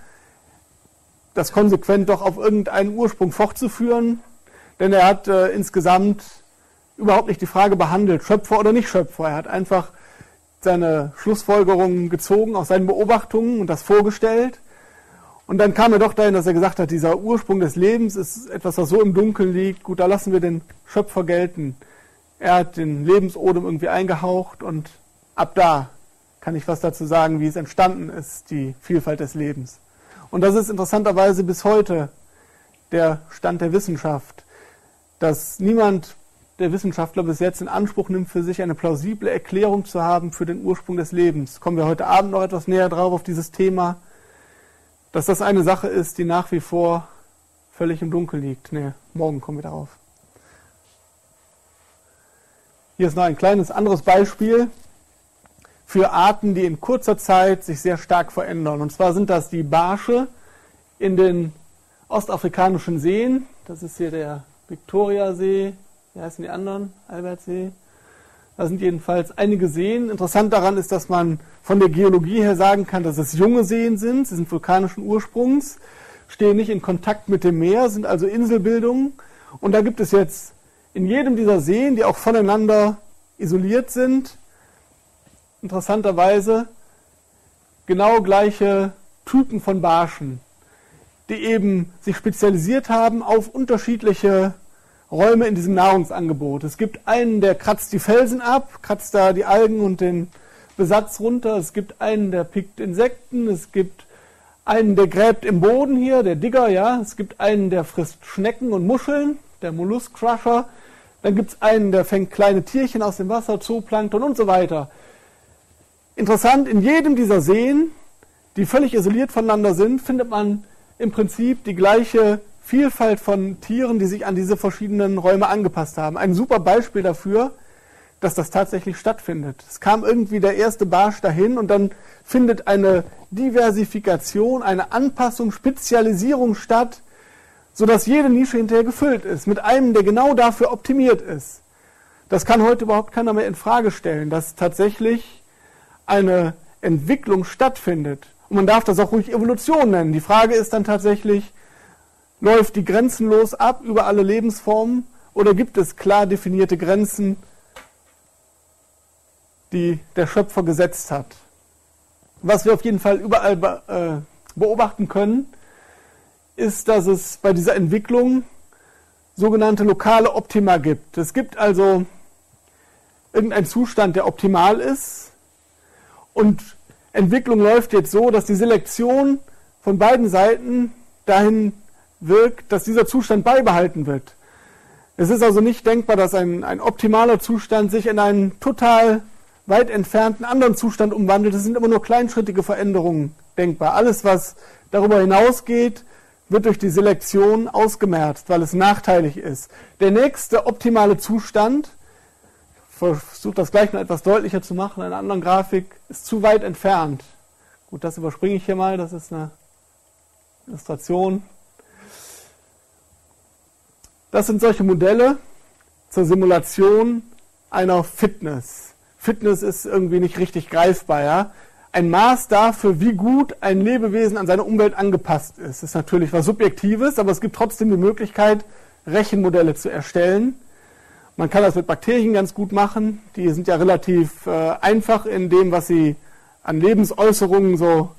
Speaker 1: das konsequent doch auf irgendeinen Ursprung fortzuführen. Denn er hat äh, insgesamt überhaupt nicht die Frage behandelt, Schöpfer oder nicht Schöpfer. Er hat einfach seine Schlussfolgerungen gezogen aus seinen Beobachtungen und das vorgestellt. Und dann kam er doch dahin, dass er gesagt hat, dieser Ursprung des Lebens ist etwas, was so im Dunkeln liegt. Gut, da lassen wir den Schöpfer gelten. Er hat den Lebensodem irgendwie eingehaucht und ab da kann ich was dazu sagen, wie es entstanden ist, die Vielfalt des Lebens. Und das ist interessanterweise bis heute der Stand der Wissenschaft, dass niemand der Wissenschaftler bis jetzt in Anspruch nimmt, für sich eine plausible Erklärung zu haben für den Ursprung des Lebens. Kommen wir heute Abend noch etwas näher drauf auf dieses Thema, dass das eine Sache ist, die nach wie vor völlig im Dunkeln liegt. Nee, morgen kommen wir darauf. Hier ist noch ein kleines anderes Beispiel für Arten, die in kurzer Zeit sich sehr stark verändern. Und zwar sind das die Barsche in den ostafrikanischen Seen. Das ist hier der Viktoriasee, wie heißen die anderen? Albertsee. Da sind jedenfalls einige Seen. Interessant daran ist, dass man von der Geologie her sagen kann, dass es junge Seen sind. Sie sind vulkanischen Ursprungs, stehen nicht in Kontakt mit dem Meer, sind also Inselbildungen. Und da gibt es jetzt in jedem dieser Seen, die auch voneinander isoliert sind, interessanterweise genau gleiche Typen von Barschen, die eben sich spezialisiert haben auf unterschiedliche Räume in diesem Nahrungsangebot. Es gibt einen, der kratzt die Felsen ab, kratzt da die Algen und den Besatz runter. Es gibt einen, der pickt Insekten. Es gibt einen, der gräbt im Boden hier, der Digger, ja. Es gibt einen, der frisst Schnecken und Muscheln, der Mollusk Crusher. Dann gibt es einen, der fängt kleine Tierchen aus dem Wasser, Zooplankton und so weiter. Interessant, in jedem dieser Seen, die völlig isoliert voneinander sind, findet man im Prinzip die gleiche Vielfalt von Tieren, die sich an diese verschiedenen Räume angepasst haben. Ein super Beispiel dafür, dass das tatsächlich stattfindet. Es kam irgendwie der erste Barsch dahin und dann findet eine Diversifikation, eine Anpassung, Spezialisierung statt, sodass jede Nische hinterher gefüllt ist, mit einem, der genau dafür optimiert ist. Das kann heute überhaupt keiner mehr in Frage stellen, dass tatsächlich eine Entwicklung stattfindet. Und man darf das auch ruhig Evolution nennen. Die Frage ist dann tatsächlich, läuft die grenzenlos ab über alle Lebensformen oder gibt es klar definierte Grenzen, die der Schöpfer gesetzt hat? Was wir auf jeden Fall überall äh, beobachten können, ist, dass es bei dieser Entwicklung sogenannte lokale Optima gibt. Es gibt also irgendeinen Zustand, der optimal ist und Entwicklung läuft jetzt so, dass die Selektion von beiden Seiten dahin wirkt, dass dieser Zustand beibehalten wird. Es ist also nicht denkbar, dass ein, ein optimaler Zustand sich in einen total weit entfernten anderen Zustand umwandelt. Es sind immer nur kleinschrittige Veränderungen denkbar. Alles, was darüber hinausgeht, wird durch die Selektion ausgemerzt, weil es nachteilig ist. Der nächste optimale Zustand versuche das gleich noch etwas deutlicher zu machen in einer anderen Grafik, ist zu weit entfernt. Gut, das überspringe ich hier mal, das ist eine Illustration. Das sind solche Modelle zur Simulation einer Fitness. Fitness ist irgendwie nicht richtig greifbar, ja. Ein Maß dafür, wie gut ein Lebewesen an seine Umwelt angepasst ist, ist natürlich was Subjektives, aber es gibt trotzdem die Möglichkeit, Rechenmodelle zu erstellen, man kann das mit Bakterien ganz gut machen. Die sind ja relativ äh, einfach in dem, was sie an Lebensäußerungen so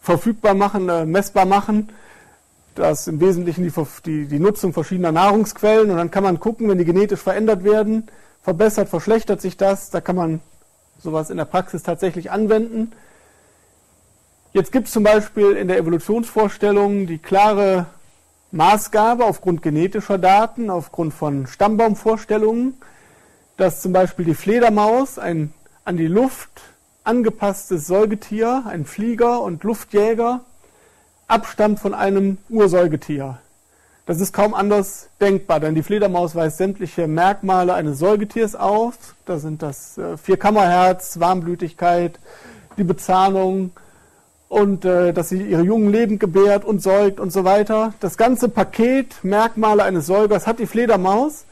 Speaker 1: verfügbar machen, äh, messbar machen. Das ist im Wesentlichen die, die, die Nutzung verschiedener Nahrungsquellen. Und dann kann man gucken, wenn die genetisch verändert werden, verbessert, verschlechtert sich das. Da kann man sowas in der Praxis tatsächlich anwenden. Jetzt gibt es zum Beispiel in der Evolutionsvorstellung die klare Maßgabe aufgrund genetischer Daten, aufgrund von Stammbaumvorstellungen, dass zum Beispiel die Fledermaus ein an die Luft angepasstes Säugetier, ein Flieger und Luftjäger, abstammt von einem Ursäugetier. Das ist kaum anders denkbar, denn die Fledermaus weist sämtliche Merkmale eines Säugetiers auf. Da sind das äh, Vierkammerherz, Warmblütigkeit, die Bezahnung und äh, dass sie ihre Jungen lebend gebärt und säugt und so weiter. Das ganze Paket Merkmale eines Säugers hat die Fledermaus.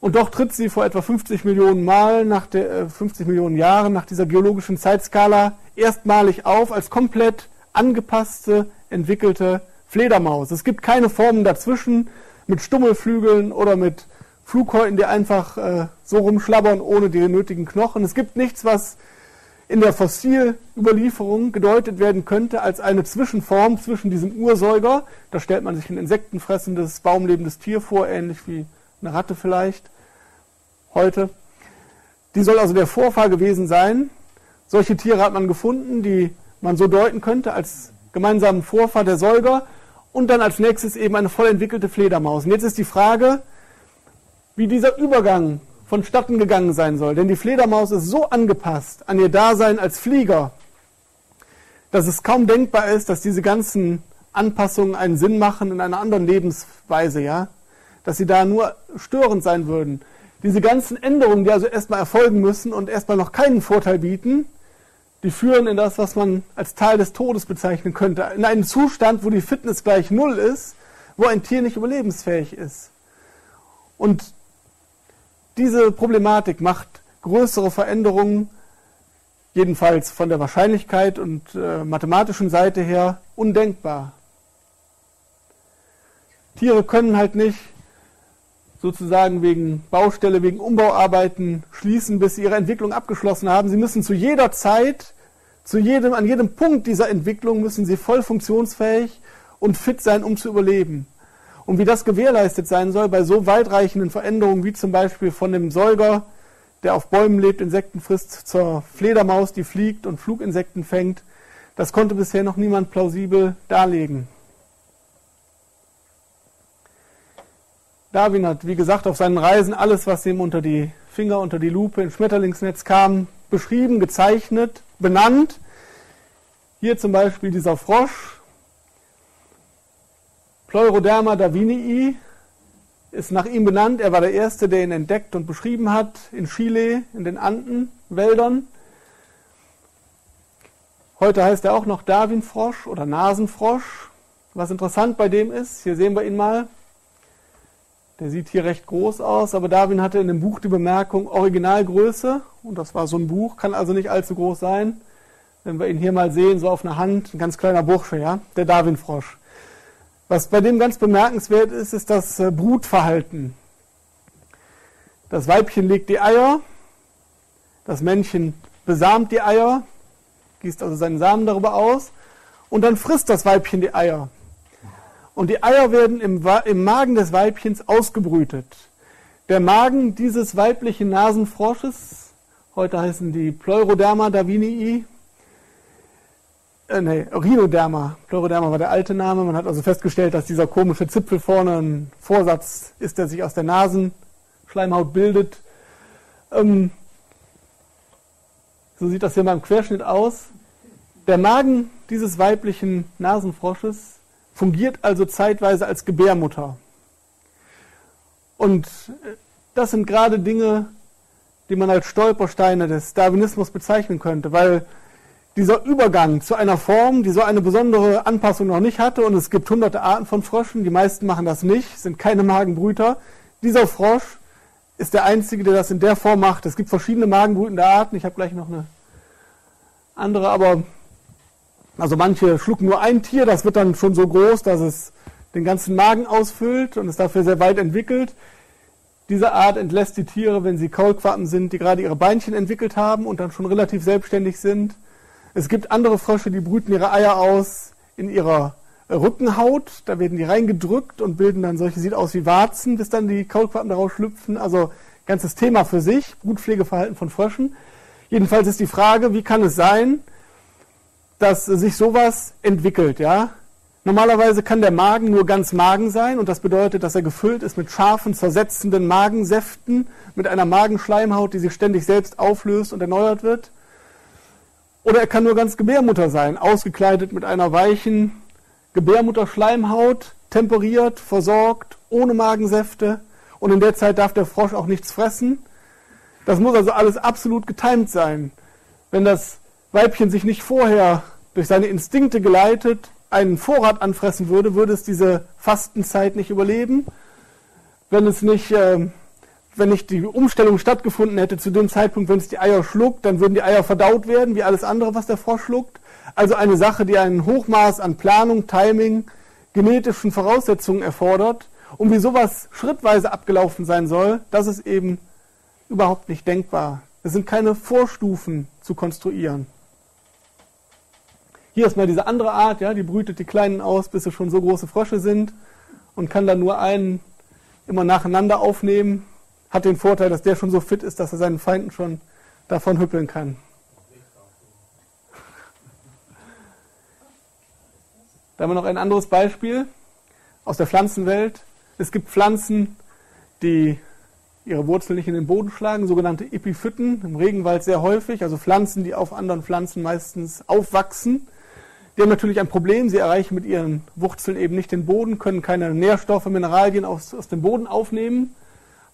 Speaker 1: Und doch tritt sie vor etwa 50 Millionen Mal nach der, äh, 50 Millionen Jahren nach dieser geologischen Zeitskala erstmalig auf als komplett angepasste, entwickelte Fledermaus. Es gibt keine Formen dazwischen mit Stummelflügeln oder mit Flughäuten, die einfach äh, so rumschlabbern ohne die nötigen Knochen. Es gibt nichts, was in der Fossilüberlieferung gedeutet werden könnte als eine Zwischenform zwischen diesem Ursäuger, da stellt man sich ein insektenfressendes, baumlebendes Tier vor, ähnlich wie eine Ratte vielleicht heute. Die soll also der Vorfahr gewesen sein. Solche Tiere hat man gefunden, die man so deuten könnte als gemeinsamen Vorfahr der Säuger und dann als nächstes eben eine voll entwickelte Fledermaus. Und jetzt ist die Frage, wie dieser Übergang vonstatten gegangen sein soll. Denn die Fledermaus ist so angepasst an ihr Dasein als Flieger, dass es kaum denkbar ist, dass diese ganzen Anpassungen einen Sinn machen in einer anderen Lebensweise, ja? Dass sie da nur störend sein würden. Diese ganzen Änderungen, die also erstmal erfolgen müssen und erstmal noch keinen Vorteil bieten, die führen in das, was man als Teil des Todes bezeichnen könnte. In einen Zustand, wo die Fitness gleich Null ist, wo ein Tier nicht überlebensfähig ist. Und diese Problematik macht größere Veränderungen, jedenfalls von der Wahrscheinlichkeit und äh, mathematischen Seite her, undenkbar. Tiere können halt nicht sozusagen wegen Baustelle, wegen Umbauarbeiten schließen, bis sie ihre Entwicklung abgeschlossen haben. Sie müssen zu jeder Zeit, zu jedem, an jedem Punkt dieser Entwicklung müssen sie voll funktionsfähig und fit sein, um zu überleben. Und wie das gewährleistet sein soll bei so weitreichenden Veränderungen wie zum Beispiel von dem Säuger, der auf Bäumen lebt, Insekten frisst, zur Fledermaus, die fliegt und Fluginsekten fängt, das konnte bisher noch niemand plausibel darlegen. Darwin hat, wie gesagt, auf seinen Reisen alles, was ihm unter die Finger, unter die Lupe, ins Schmetterlingsnetz kam, beschrieben, gezeichnet, benannt. Hier zum Beispiel dieser Frosch, Pleuroderma davinii ist nach ihm benannt. Er war der Erste, der ihn entdeckt und beschrieben hat in Chile, in den Andenwäldern. Heute heißt er auch noch Darwinfrosch oder Nasenfrosch. Was interessant bei dem ist, hier sehen wir ihn mal, der sieht hier recht groß aus, aber Darwin hatte in dem Buch die Bemerkung Originalgröße und das war so ein Buch, kann also nicht allzu groß sein. Wenn wir ihn hier mal sehen, so auf einer Hand, ein ganz kleiner Bursche, ja, der Darwinfrosch. Was bei dem ganz bemerkenswert ist, ist das äh, Brutverhalten. Das Weibchen legt die Eier, das Männchen besamt die Eier, gießt also seinen Samen darüber aus und dann frisst das Weibchen die Eier. Und die Eier werden im, im Magen des Weibchens ausgebrütet. Der Magen dieses weiblichen Nasenfrosches, heute heißen die Pleuroderma davinii, äh, nee, Rhinoderma. Pleuroderma war der alte Name. Man hat also festgestellt, dass dieser komische Zipfel vorne ein Vorsatz ist, der sich aus der Nasenschleimhaut bildet. Ähm, so sieht das hier mal im Querschnitt aus. Der Magen dieses weiblichen Nasenfrosches fungiert also zeitweise als Gebärmutter. Und äh, das sind gerade Dinge, die man als Stolpersteine des Darwinismus bezeichnen könnte, weil dieser Übergang zu einer Form, die so eine besondere Anpassung noch nicht hatte, und es gibt hunderte Arten von Fröschen, die meisten machen das nicht, sind keine Magenbrüter. Dieser Frosch ist der einzige, der das in der Form macht. Es gibt verschiedene magenbrütende Arten, ich habe gleich noch eine andere, aber also manche schlucken nur ein Tier, das wird dann schon so groß, dass es den ganzen Magen ausfüllt und ist dafür sehr weit entwickelt. Diese Art entlässt die Tiere, wenn sie Kaulquappen sind, die gerade ihre Beinchen entwickelt haben und dann schon relativ selbstständig sind. Es gibt andere Frösche, die brüten ihre Eier aus in ihrer Rückenhaut. Da werden die reingedrückt und bilden dann solche, sieht aus wie Warzen, bis dann die Kaulquappen daraus schlüpfen. Also ganzes Thema für sich, Brutpflegeverhalten von Fröschen. Jedenfalls ist die Frage, wie kann es sein, dass sich sowas entwickelt, ja? Normalerweise kann der Magen nur ganz Magen sein und das bedeutet, dass er gefüllt ist mit scharfen, zersetzenden Magensäften, mit einer Magenschleimhaut, die sich ständig selbst auflöst und erneuert wird. Oder er kann nur ganz Gebärmutter sein, ausgekleidet mit einer weichen Gebärmutterschleimhaut, temperiert, versorgt, ohne Magensäfte. Und in der Zeit darf der Frosch auch nichts fressen. Das muss also alles absolut getimt sein. Wenn das Weibchen sich nicht vorher durch seine Instinkte geleitet einen Vorrat anfressen würde, würde es diese Fastenzeit nicht überleben. Wenn es nicht äh, wenn nicht die Umstellung stattgefunden hätte zu dem Zeitpunkt, wenn es die Eier schluckt, dann würden die Eier verdaut werden, wie alles andere, was der Frosch schluckt. Also eine Sache, die ein Hochmaß an Planung, Timing, genetischen Voraussetzungen erfordert. Und wie sowas schrittweise abgelaufen sein soll, das ist eben überhaupt nicht denkbar. Es sind keine Vorstufen zu konstruieren. Hier ist mal diese andere Art, ja, die brütet die Kleinen aus, bis sie schon so große Frösche sind und kann dann nur einen immer nacheinander aufnehmen hat den Vorteil, dass der schon so fit ist, dass er seinen Feinden schon davon hüppeln kann. Da haben wir noch ein anderes Beispiel aus der Pflanzenwelt. Es gibt Pflanzen, die ihre Wurzeln nicht in den Boden schlagen, sogenannte Epiphyten, im Regenwald sehr häufig, also Pflanzen, die auf anderen Pflanzen meistens aufwachsen. Die haben natürlich ein Problem, sie erreichen mit ihren Wurzeln eben nicht den Boden, können keine Nährstoffe, Mineralien aus, aus dem Boden aufnehmen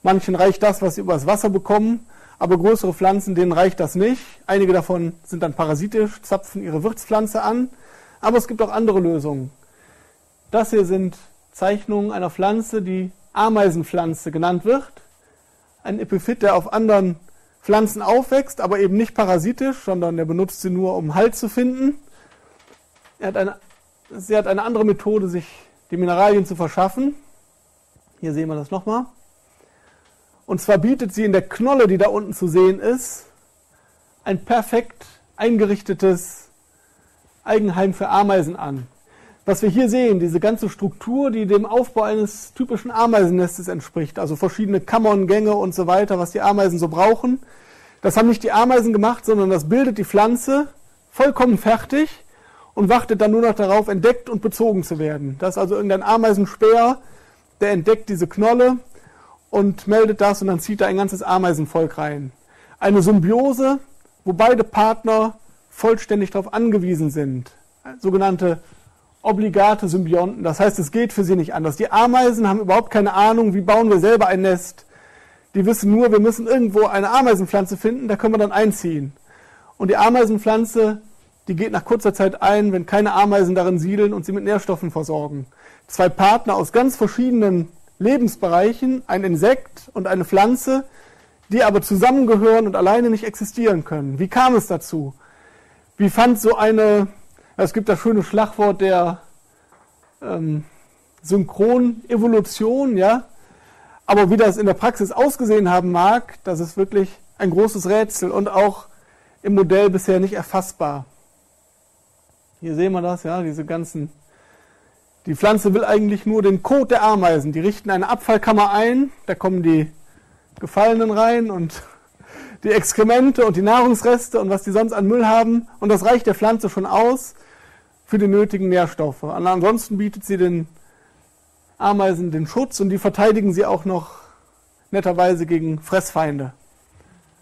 Speaker 1: Manchen reicht das, was sie übers Wasser bekommen, aber größere Pflanzen, denen reicht das nicht. Einige davon sind dann parasitisch, zapfen ihre Wirtspflanze an, aber es gibt auch andere Lösungen. Das hier sind Zeichnungen einer Pflanze, die Ameisenpflanze genannt wird. Ein Epiphyt, der auf anderen Pflanzen aufwächst, aber eben nicht parasitisch, sondern der benutzt sie nur, um Halt zu finden. Hat eine, sie hat eine andere Methode, sich die Mineralien zu verschaffen. Hier sehen wir das nochmal. Und zwar bietet sie in der Knolle, die da unten zu sehen ist, ein perfekt eingerichtetes Eigenheim für Ameisen an. Was wir hier sehen, diese ganze Struktur, die dem Aufbau eines typischen Ameisennestes entspricht, also verschiedene Kammern, Gänge und so weiter, was die Ameisen so brauchen, das haben nicht die Ameisen gemacht, sondern das bildet die Pflanze vollkommen fertig und wartet dann nur noch darauf, entdeckt und bezogen zu werden. Das ist also irgendein Ameisenspeer, der entdeckt diese Knolle und meldet das und dann zieht da ein ganzes Ameisenvolk rein. Eine Symbiose, wo beide Partner vollständig darauf angewiesen sind. Sogenannte obligate Symbionten. Das heißt, es geht für sie nicht anders. Die Ameisen haben überhaupt keine Ahnung, wie bauen wir selber ein Nest. Die wissen nur, wir müssen irgendwo eine Ameisenpflanze finden, da können wir dann einziehen. Und die Ameisenpflanze, die geht nach kurzer Zeit ein, wenn keine Ameisen darin siedeln und sie mit Nährstoffen versorgen. Zwei Partner aus ganz verschiedenen Lebensbereichen ein Insekt und eine Pflanze, die aber zusammengehören und alleine nicht existieren können. Wie kam es dazu? Wie fand so eine, es gibt das schöne Schlagwort der ähm, Synchronevolution, ja, aber wie das in der Praxis ausgesehen haben mag, das ist wirklich ein großes Rätsel und auch im Modell bisher nicht erfassbar. Hier sehen wir das, ja, diese ganzen die Pflanze will eigentlich nur den Kot der Ameisen. Die richten eine Abfallkammer ein, da kommen die Gefallenen rein und die Exkremente und die Nahrungsreste und was die sonst an Müll haben. Und das reicht der Pflanze schon aus für die nötigen Nährstoffe. Ansonsten bietet sie den Ameisen den Schutz und die verteidigen sie auch noch netterweise gegen Fressfeinde.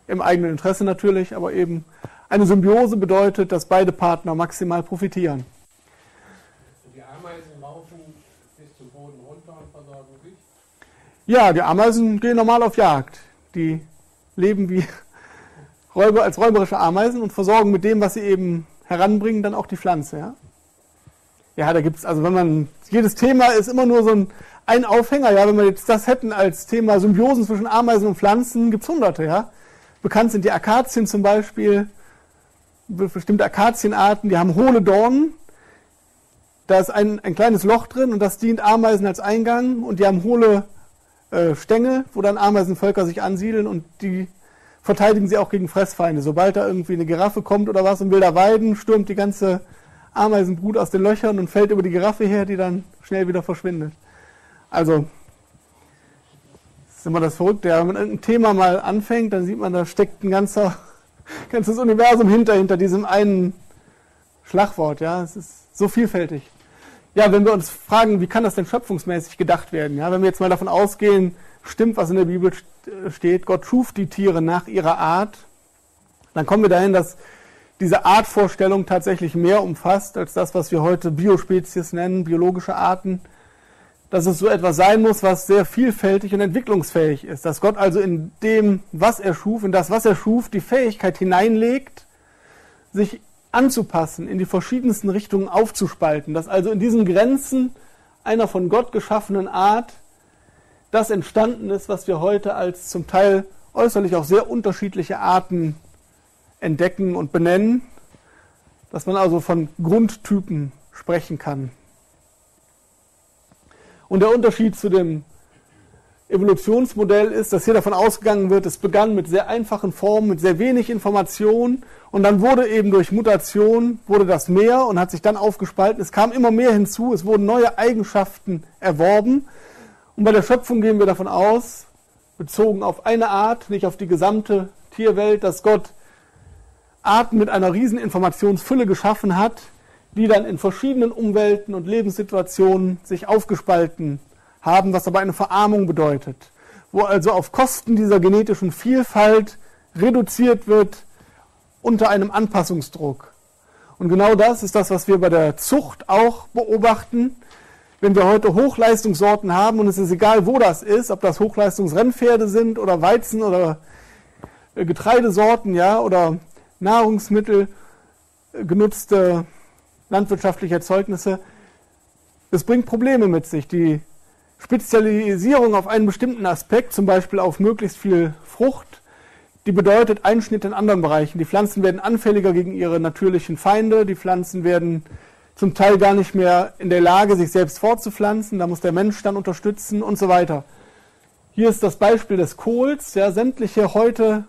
Speaker 1: Im eigenen Interesse natürlich, aber eben eine Symbiose bedeutet, dass beide Partner maximal profitieren. Ja, die Ameisen gehen normal auf Jagd. Die leben wie [laughs] Räuber, als räuberische Ameisen und versorgen mit dem, was sie eben heranbringen, dann auch die Pflanze. Ja, ja da gibt es, also wenn man, jedes Thema ist immer nur so ein, ein Aufhänger. Ja, wenn wir jetzt das hätten als Thema Symbiosen zwischen Ameisen und Pflanzen, gibt es hunderte. Ja, bekannt sind die Akazien zum Beispiel, bestimmte Akazienarten, die haben hohle Dornen. Da ist ein, ein kleines Loch drin und das dient Ameisen als Eingang und die haben hohle äh, Stängel, wo dann Ameisenvölker sich ansiedeln und die verteidigen sie auch gegen Fressfeinde. Sobald da irgendwie eine Giraffe kommt oder was und will da weiden, stürmt die ganze Ameisenbrut aus den Löchern und fällt über die Giraffe her, die dann schnell wieder verschwindet. Also, ist immer das Verrückte. Wenn man irgendein Thema mal anfängt, dann sieht man, da steckt ein ganzer, ganzes Universum hinter, hinter diesem einen Schlagwort. Ja, es ist so vielfältig ja, wenn wir uns fragen, wie kann das denn schöpfungsmäßig gedacht werden? Ja, wenn wir jetzt mal davon ausgehen, stimmt, was in der Bibel steht, Gott schuf die Tiere nach ihrer Art, dann kommen wir dahin, dass diese Artvorstellung tatsächlich mehr umfasst als das, was wir heute Biospezies nennen, biologische Arten. Dass es so etwas sein muss, was sehr vielfältig und entwicklungsfähig ist. Dass Gott also in dem, was er schuf, in das, was er schuf, die Fähigkeit hineinlegt, sich anzupassen, in die verschiedensten Richtungen aufzuspalten. Dass also in diesen Grenzen einer von Gott geschaffenen Art das entstanden ist, was wir heute als zum Teil äußerlich auch sehr unterschiedliche Arten entdecken und benennen, dass man also von Grundtypen sprechen kann. Und der Unterschied zu dem Evolutionsmodell ist, dass hier davon ausgegangen wird, es begann mit sehr einfachen Formen, mit sehr wenig Information und dann wurde eben durch Mutation, wurde das mehr und hat sich dann aufgespalten. Es kam immer mehr hinzu, es wurden neue Eigenschaften erworben und bei der Schöpfung gehen wir davon aus, bezogen auf eine Art, nicht auf die gesamte Tierwelt, dass Gott Arten mit einer riesen Informationsfülle geschaffen hat, die dann in verschiedenen Umwelten und Lebenssituationen sich aufgespalten haben, was aber eine Verarmung bedeutet, wo also auf Kosten dieser genetischen Vielfalt reduziert wird unter einem Anpassungsdruck. Und genau das ist das, was wir bei der Zucht auch beobachten. Wenn wir heute Hochleistungssorten haben, und es ist egal, wo das ist, ob das Hochleistungsrennpferde sind oder Weizen oder Getreidesorten, ja, oder Nahrungsmittel äh, genutzte landwirtschaftliche Erzeugnisse, das bringt Probleme mit sich. Die Spezialisierung auf einen bestimmten Aspekt, zum Beispiel auf möglichst viel Frucht, die bedeutet Einschnitt in anderen Bereichen. Die Pflanzen werden anfälliger gegen ihre natürlichen Feinde, die Pflanzen werden zum Teil gar nicht mehr in der Lage, sich selbst fortzupflanzen, da muss der Mensch dann unterstützen und so weiter. Hier ist das Beispiel des Kohls. Ja, sämtliche heute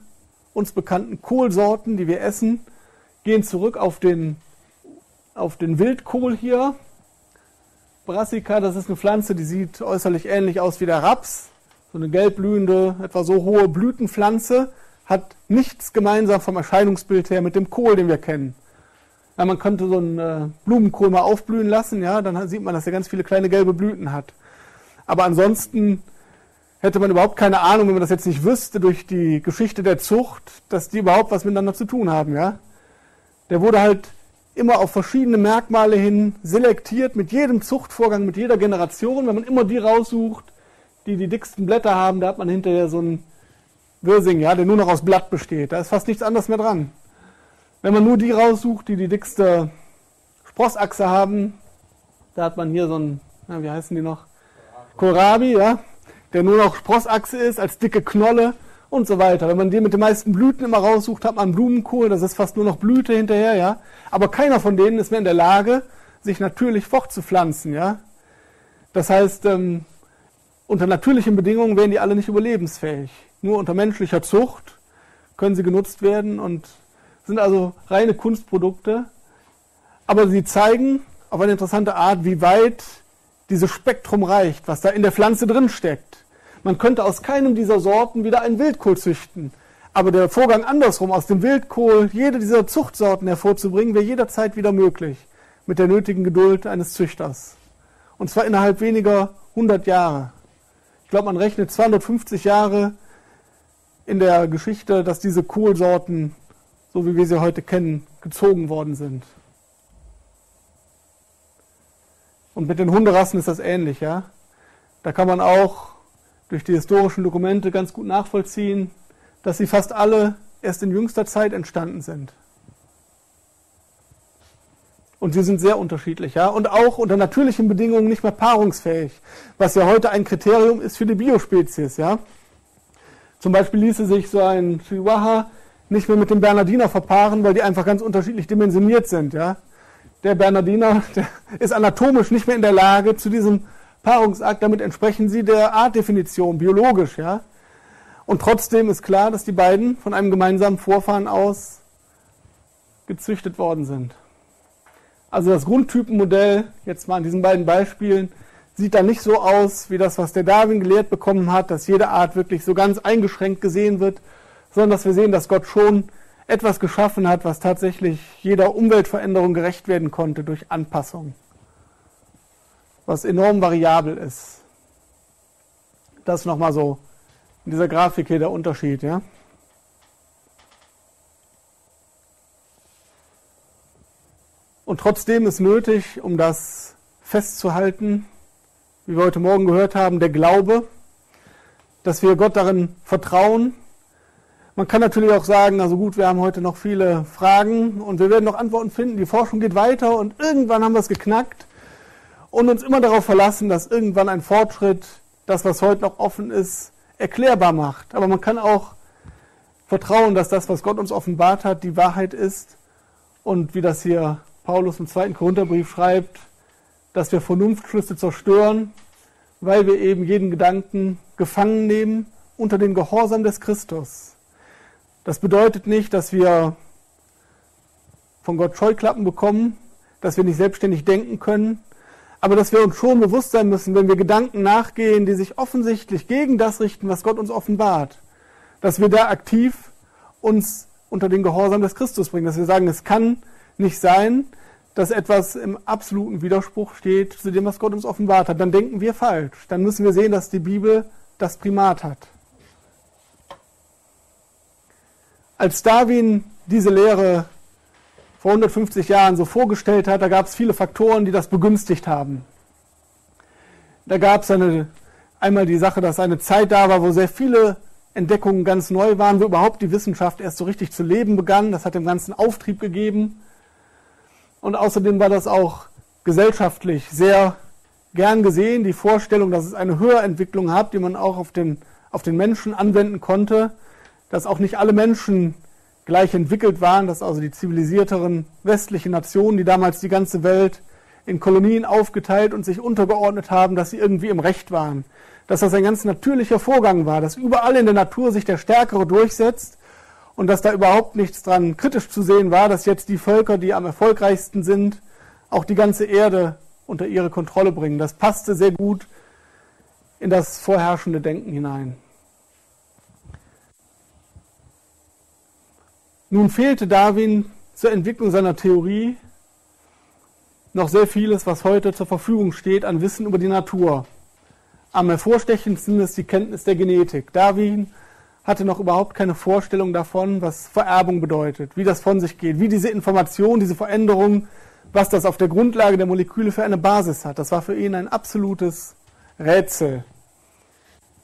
Speaker 1: uns bekannten Kohlsorten, die wir essen, gehen zurück auf den, auf den Wildkohl hier. Brassica, das ist eine Pflanze, die sieht äußerlich ähnlich aus wie der Raps. So eine gelbblühende, etwa so hohe Blütenpflanze, hat nichts gemeinsam vom Erscheinungsbild her mit dem Kohl, den wir kennen. Ja, man könnte so einen äh, Blumenkohl mal aufblühen lassen, ja, dann sieht man, dass er ganz viele kleine gelbe Blüten hat. Aber ansonsten hätte man überhaupt keine Ahnung, wenn man das jetzt nicht wüsste durch die Geschichte der Zucht, dass die überhaupt was miteinander zu tun haben, ja. Der wurde halt immer auf verschiedene Merkmale hin selektiert, mit jedem Zuchtvorgang, mit jeder Generation. Wenn man immer die raussucht, die die dicksten Blätter haben, da hat man hinterher so einen Wirsing, ja, der nur noch aus Blatt besteht. Da ist fast nichts anderes mehr dran. Wenn man nur die raussucht, die die dickste Sprossachse haben, da hat man hier so einen, na, wie heißen die noch? Kohlrabi, ja der nur noch Sprossachse ist, als dicke Knolle und so weiter. Wenn man den mit den meisten Blüten immer raussucht, hat man Blumenkohl, das ist fast nur noch Blüte hinterher, ja. Aber keiner von denen ist mehr in der Lage, sich natürlich fortzupflanzen, ja. Das heißt, ähm, unter natürlichen Bedingungen wären die alle nicht überlebensfähig. Nur unter menschlicher Zucht können sie genutzt werden und sind also reine Kunstprodukte. Aber sie zeigen auf eine interessante Art, wie weit dieses Spektrum reicht, was da in der Pflanze drin steckt. Man könnte aus keinem dieser Sorten wieder einen Wildkohl züchten. Aber der Vorgang andersrum, aus dem Wildkohl jede dieser Zuchtsorten hervorzubringen, wäre jederzeit wieder möglich. Mit der nötigen Geduld eines Züchters. Und zwar innerhalb weniger 100 Jahre. Ich glaube, man rechnet 250 Jahre in der Geschichte, dass diese Kohlsorten, so wie wir sie heute kennen, gezogen worden sind. Und mit den Hunderassen ist das ähnlich, ja. Da kann man auch durch die historischen Dokumente ganz gut nachvollziehen, dass sie fast alle erst in jüngster Zeit entstanden sind. Und sie sind sehr unterschiedlich, ja. Und auch unter natürlichen Bedingungen nicht mehr paarungsfähig, was ja heute ein Kriterium ist für die Biospezies, ja. Zum Beispiel ließe sich so ein Chihuahua nicht mehr mit dem Bernardiner verpaaren, weil die einfach ganz unterschiedlich dimensioniert sind, ja. Der Bernardiner [laughs] der ist anatomisch nicht mehr in der Lage zu diesem Paarungsakt, damit entsprechen sie der Artdefinition, biologisch, ja. Und trotzdem ist klar, dass die beiden von einem gemeinsamen Vorfahren aus gezüchtet worden sind. Also das Grundtypenmodell, jetzt mal an diesen beiden Beispielen, sieht da nicht so aus wie das, was der Darwin gelehrt bekommen hat, dass jede Art wirklich so ganz eingeschränkt gesehen wird, sondern dass wir sehen, dass Gott schon etwas geschaffen hat, was tatsächlich jeder Umweltveränderung gerecht werden konnte durch Anpassung was enorm variabel ist. Das nochmal so in dieser Grafik hier der Unterschied. Ja? Und trotzdem ist nötig, um das festzuhalten, wie wir heute Morgen gehört haben, der Glaube, dass wir Gott darin vertrauen. Man kann natürlich auch sagen, also gut, wir haben heute noch viele Fragen und wir werden noch Antworten finden. Die Forschung geht weiter und irgendwann haben wir es geknackt und uns immer darauf verlassen, dass irgendwann ein Fortschritt das, was heute noch offen ist, erklärbar macht. Aber man kann auch vertrauen, dass das, was Gott uns offenbart hat, die Wahrheit ist und wie das hier Paulus im zweiten Korintherbrief schreibt, dass wir Vernunftschlüsse zerstören, weil wir eben jeden Gedanken gefangen nehmen unter den Gehorsam des Christus. Das bedeutet nicht, dass wir von Gott Scheuklappen bekommen, dass wir nicht selbstständig denken können, aber dass wir uns schon bewusst sein müssen, wenn wir Gedanken nachgehen, die sich offensichtlich gegen das richten, was Gott uns offenbart, dass wir da aktiv uns unter den Gehorsam des Christus bringen, dass wir sagen, es kann nicht sein, dass etwas im absoluten Widerspruch steht zu dem, was Gott uns offenbart hat. Dann denken wir falsch. Dann müssen wir sehen, dass die Bibel das Primat hat. Als Darwin diese Lehre vor 150 Jahren so vorgestellt hat, da gab es viele Faktoren, die das begünstigt haben. Da gab es eine, einmal die Sache, dass eine Zeit da war, wo sehr viele Entdeckungen ganz neu waren, wo überhaupt die Wissenschaft erst so richtig zu leben begann. Das hat dem Ganzen Auftrieb gegeben. Und außerdem war das auch gesellschaftlich sehr gern gesehen, die Vorstellung, dass es eine Höherentwicklung hat, die man auch auf den, auf den Menschen anwenden konnte, dass auch nicht alle Menschen gleich entwickelt waren, dass also die zivilisierteren westlichen Nationen, die damals die ganze Welt in Kolonien aufgeteilt und sich untergeordnet haben, dass sie irgendwie im Recht waren. Dass das ein ganz natürlicher Vorgang war, dass überall in der Natur sich der Stärkere durchsetzt und dass da überhaupt nichts dran kritisch zu sehen war, dass jetzt die Völker, die am erfolgreichsten sind, auch die ganze Erde unter ihre Kontrolle bringen. Das passte sehr gut in das vorherrschende Denken hinein. Nun fehlte Darwin zur Entwicklung seiner Theorie noch sehr vieles, was heute zur Verfügung steht an Wissen über die Natur. Am hervorstechendsten ist die Kenntnis der Genetik. Darwin hatte noch überhaupt keine Vorstellung davon, was Vererbung bedeutet, wie das von sich geht, wie diese Information, diese Veränderung, was das auf der Grundlage der Moleküle für eine Basis hat. Das war für ihn ein absolutes Rätsel.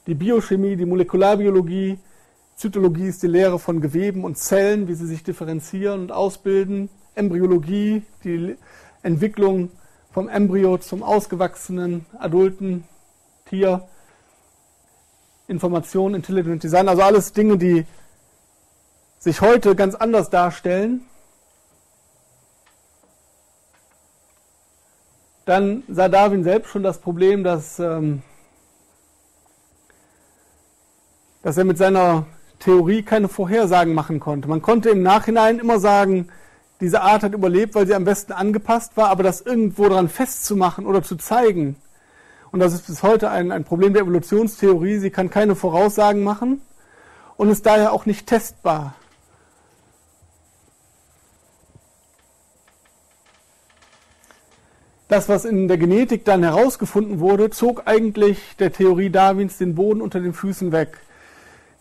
Speaker 1: Die Biochemie, die Molekularbiologie Zytologie ist die Lehre von Geweben und Zellen, wie sie sich differenzieren und ausbilden. Embryologie, die Entwicklung vom Embryo zum ausgewachsenen adulten Tier. Information, Intelligent Design, also alles Dinge, die sich heute ganz anders darstellen. Dann sah Darwin selbst schon das Problem, dass, ähm, dass er mit seiner Theorie keine Vorhersagen machen konnte. Man konnte im Nachhinein immer sagen, diese Art hat überlebt, weil sie am besten angepasst war, aber das irgendwo daran festzumachen oder zu zeigen, und das ist bis heute ein, ein Problem der Evolutionstheorie, sie kann keine Voraussagen machen und ist daher auch nicht testbar. Das, was in der Genetik dann herausgefunden wurde, zog eigentlich der Theorie Darwins den Boden unter den Füßen weg.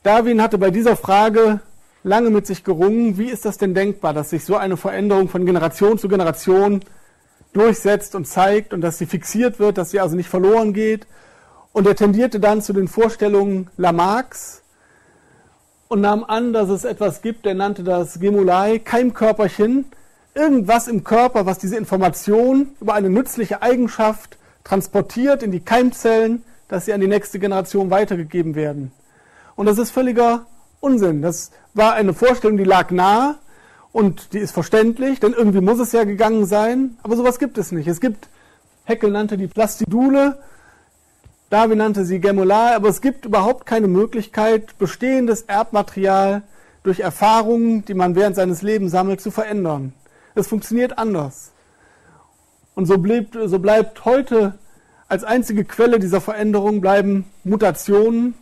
Speaker 1: Darwin hatte bei dieser Frage lange mit sich gerungen, wie ist das denn denkbar, dass sich so eine Veränderung von Generation zu Generation durchsetzt und zeigt und dass sie fixiert wird, dass sie also nicht verloren geht. Und er tendierte dann zu den Vorstellungen Lamarcks und nahm an, dass es etwas gibt, er nannte das Gemulai, Keimkörperchen, irgendwas im Körper, was diese Information über eine nützliche Eigenschaft transportiert in die Keimzellen, dass sie an die nächste Generation weitergegeben werden. Und das ist völliger Unsinn. Das war eine Vorstellung, die lag nahe und die ist verständlich, denn irgendwie muss es ja gegangen sein. Aber sowas gibt es nicht. Es gibt, Heckel nannte die Plastidule, Darwin nannte sie Gemolar, aber es gibt überhaupt keine Möglichkeit, bestehendes Erbmaterial durch Erfahrungen, die man während seines Lebens sammelt, zu verändern. Es funktioniert anders. Und so, blieb, so bleibt heute als einzige Quelle dieser Veränderung bleiben Mutationen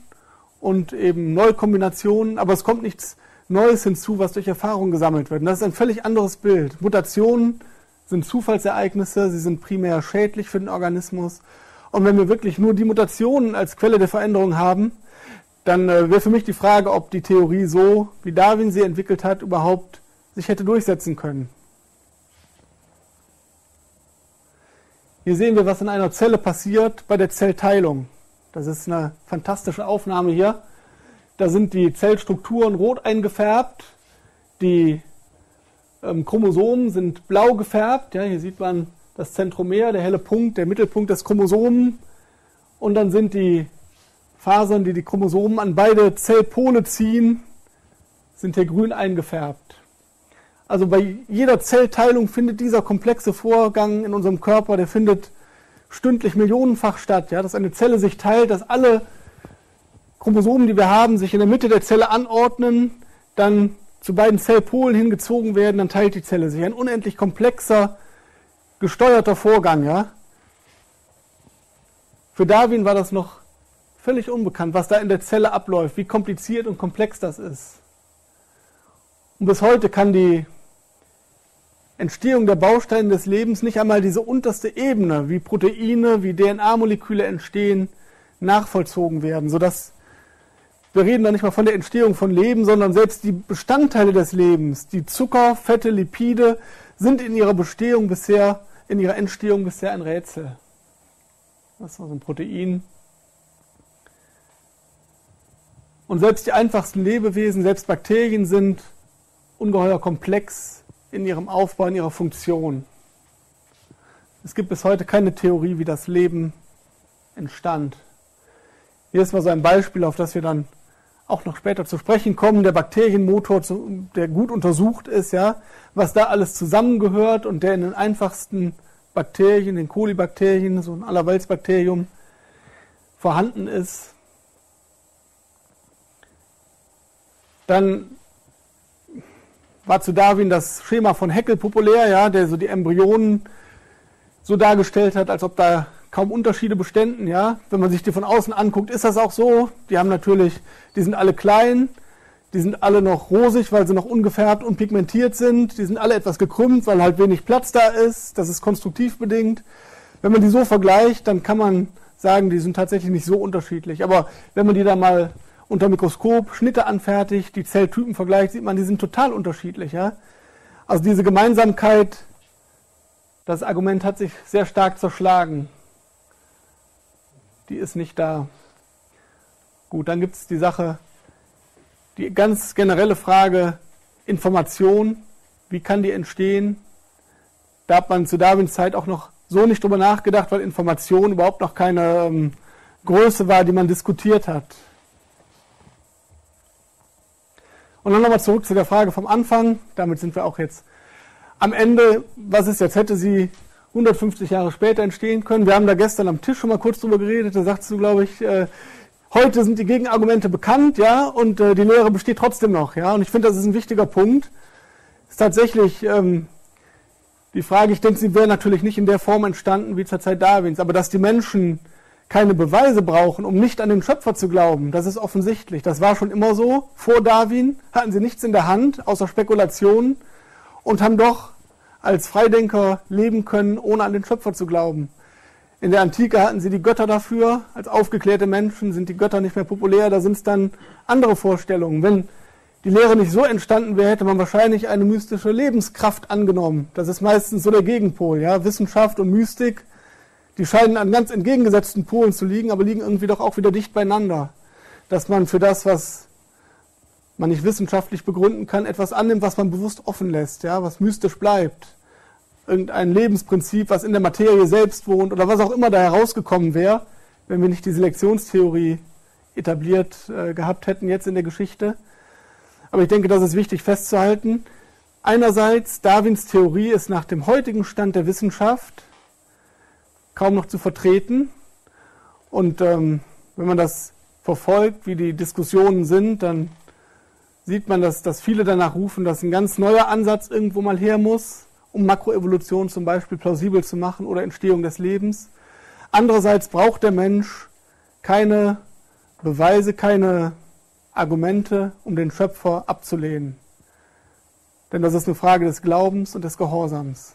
Speaker 1: und eben Neukombinationen, aber es kommt nichts Neues hinzu, was durch Erfahrung gesammelt wird. Und das ist ein völlig anderes Bild. Mutationen sind Zufallsereignisse, sie sind primär schädlich für den Organismus. Und wenn wir wirklich nur die Mutationen als Quelle der Veränderung haben, dann äh, wäre für mich die Frage, ob die Theorie so, wie Darwin sie entwickelt hat, überhaupt sich hätte durchsetzen können. Hier sehen wir, was in einer Zelle passiert bei der Zellteilung. Das ist eine fantastische Aufnahme hier. Da sind die Zellstrukturen rot eingefärbt, die ähm, Chromosomen sind blau gefärbt. Ja, hier sieht man das Zentromer, der helle Punkt, der Mittelpunkt des Chromosomen. Und dann sind die Fasern, die die Chromosomen an beide Zellpole ziehen, sind hier grün eingefärbt. Also bei jeder Zellteilung findet dieser komplexe Vorgang in unserem Körper, der findet stündlich millionenfach statt, ja, dass eine Zelle sich teilt, dass alle Chromosomen, die wir haben, sich in der Mitte der Zelle anordnen, dann zu beiden Zellpolen hingezogen werden, dann teilt die Zelle sich. Ein unendlich komplexer, gesteuerter Vorgang, ja. Für Darwin war das noch völlig unbekannt, was da in der Zelle abläuft, wie kompliziert und komplex das ist. Und bis heute kann die Entstehung der Bausteine des Lebens nicht einmal diese unterste Ebene, wie Proteine, wie DNA-Moleküle entstehen, nachvollzogen werden, sodass wir reden da nicht mal von der Entstehung von Leben, sondern selbst die Bestandteile des Lebens, die Zucker, Fette, Lipide, sind in ihrer Bestehung bisher, in ihrer Entstehung bisher ein Rätsel. Das ist also ein Protein. Und selbst die einfachsten Lebewesen, selbst Bakterien sind ungeheuer komplex in ihrem Aufbau, in ihrer Funktion. Es gibt bis heute keine Theorie, wie das Leben entstand. Hier ist mal so ein Beispiel, auf das wir dann auch noch später zu sprechen kommen, der Bakterienmotor, der gut untersucht ist, ja, was da alles zusammengehört und der in den einfachsten Bakterien, den Kolibakterien, so ein Allerweltsbakterium vorhanden ist. Dann war zu Darwin das Schema von Haeckel populär, ja, der so die Embryonen so dargestellt hat, als ob da kaum Unterschiede beständen, ja. Wenn man sich die von außen anguckt, ist das auch so. Die haben natürlich, die sind alle klein, die sind alle noch rosig, weil sie noch ungefärbt und pigmentiert sind. Die sind alle etwas gekrümmt, weil halt wenig Platz da ist. Das ist konstruktiv bedingt. Wenn man die so vergleicht, dann kann man sagen, die sind tatsächlich nicht so unterschiedlich. Aber wenn man die da mal unter Mikroskop Schnitte anfertigt, die Zelltypen vergleicht, sieht man, die sind total unterschiedlich. Ja? Also diese Gemeinsamkeit, das Argument hat sich sehr stark zerschlagen. Die ist nicht da. Gut, dann gibt es die Sache, die ganz generelle Frage Information, wie kann die entstehen? Da hat man zu Darwins Zeit auch noch so nicht drüber nachgedacht, weil Information überhaupt noch keine ähm, Größe war, die man diskutiert hat. Und dann nochmal zurück zu der Frage vom Anfang. Damit sind wir auch jetzt am Ende. Was ist jetzt? Hätte sie 150 Jahre später entstehen können? Wir haben da gestern am Tisch schon mal kurz drüber geredet. Da sagst du, glaube ich, äh, heute sind die Gegenargumente bekannt, ja, und äh, die Lehre besteht trotzdem noch, ja. Und ich finde, das ist ein wichtiger Punkt. Ist tatsächlich ähm, die Frage, ich denke, sie wäre natürlich nicht in der Form entstanden wie zur Zeit Darwins, aber dass die Menschen keine Beweise brauchen, um nicht an den Schöpfer zu glauben. Das ist offensichtlich. Das war schon immer so. Vor Darwin hatten sie nichts in der Hand, außer Spekulationen, und haben doch als Freidenker leben können, ohne an den Schöpfer zu glauben. In der Antike hatten sie die Götter dafür. Als aufgeklärte Menschen sind die Götter nicht mehr populär. Da sind es dann andere Vorstellungen. Wenn die Lehre nicht so entstanden wäre, hätte man wahrscheinlich eine mystische Lebenskraft angenommen. Das ist meistens so der Gegenpol. Ja? Wissenschaft und Mystik die scheinen an ganz entgegengesetzten Polen zu liegen, aber liegen irgendwie doch auch wieder dicht beieinander. Dass man für das, was man nicht wissenschaftlich begründen kann, etwas annimmt, was man bewusst offen lässt, ja, was mystisch bleibt. Irgendein Lebensprinzip, was in der Materie selbst wohnt oder was auch immer da herausgekommen wäre, wenn wir nicht die Selektionstheorie etabliert äh, gehabt hätten jetzt in der Geschichte. Aber ich denke, das ist wichtig festzuhalten. Einerseits, Darwins Theorie ist nach dem heutigen Stand der Wissenschaft kaum noch zu vertreten. Und ähm, wenn man das verfolgt, wie die Diskussionen sind, dann sieht man, dass, dass viele danach rufen, dass ein ganz neuer Ansatz irgendwo mal her muss, um Makroevolution zum Beispiel plausibel zu machen oder Entstehung des Lebens. Andererseits braucht der Mensch keine Beweise, keine Argumente, um den Schöpfer abzulehnen. Denn das ist eine Frage des Glaubens und des Gehorsams.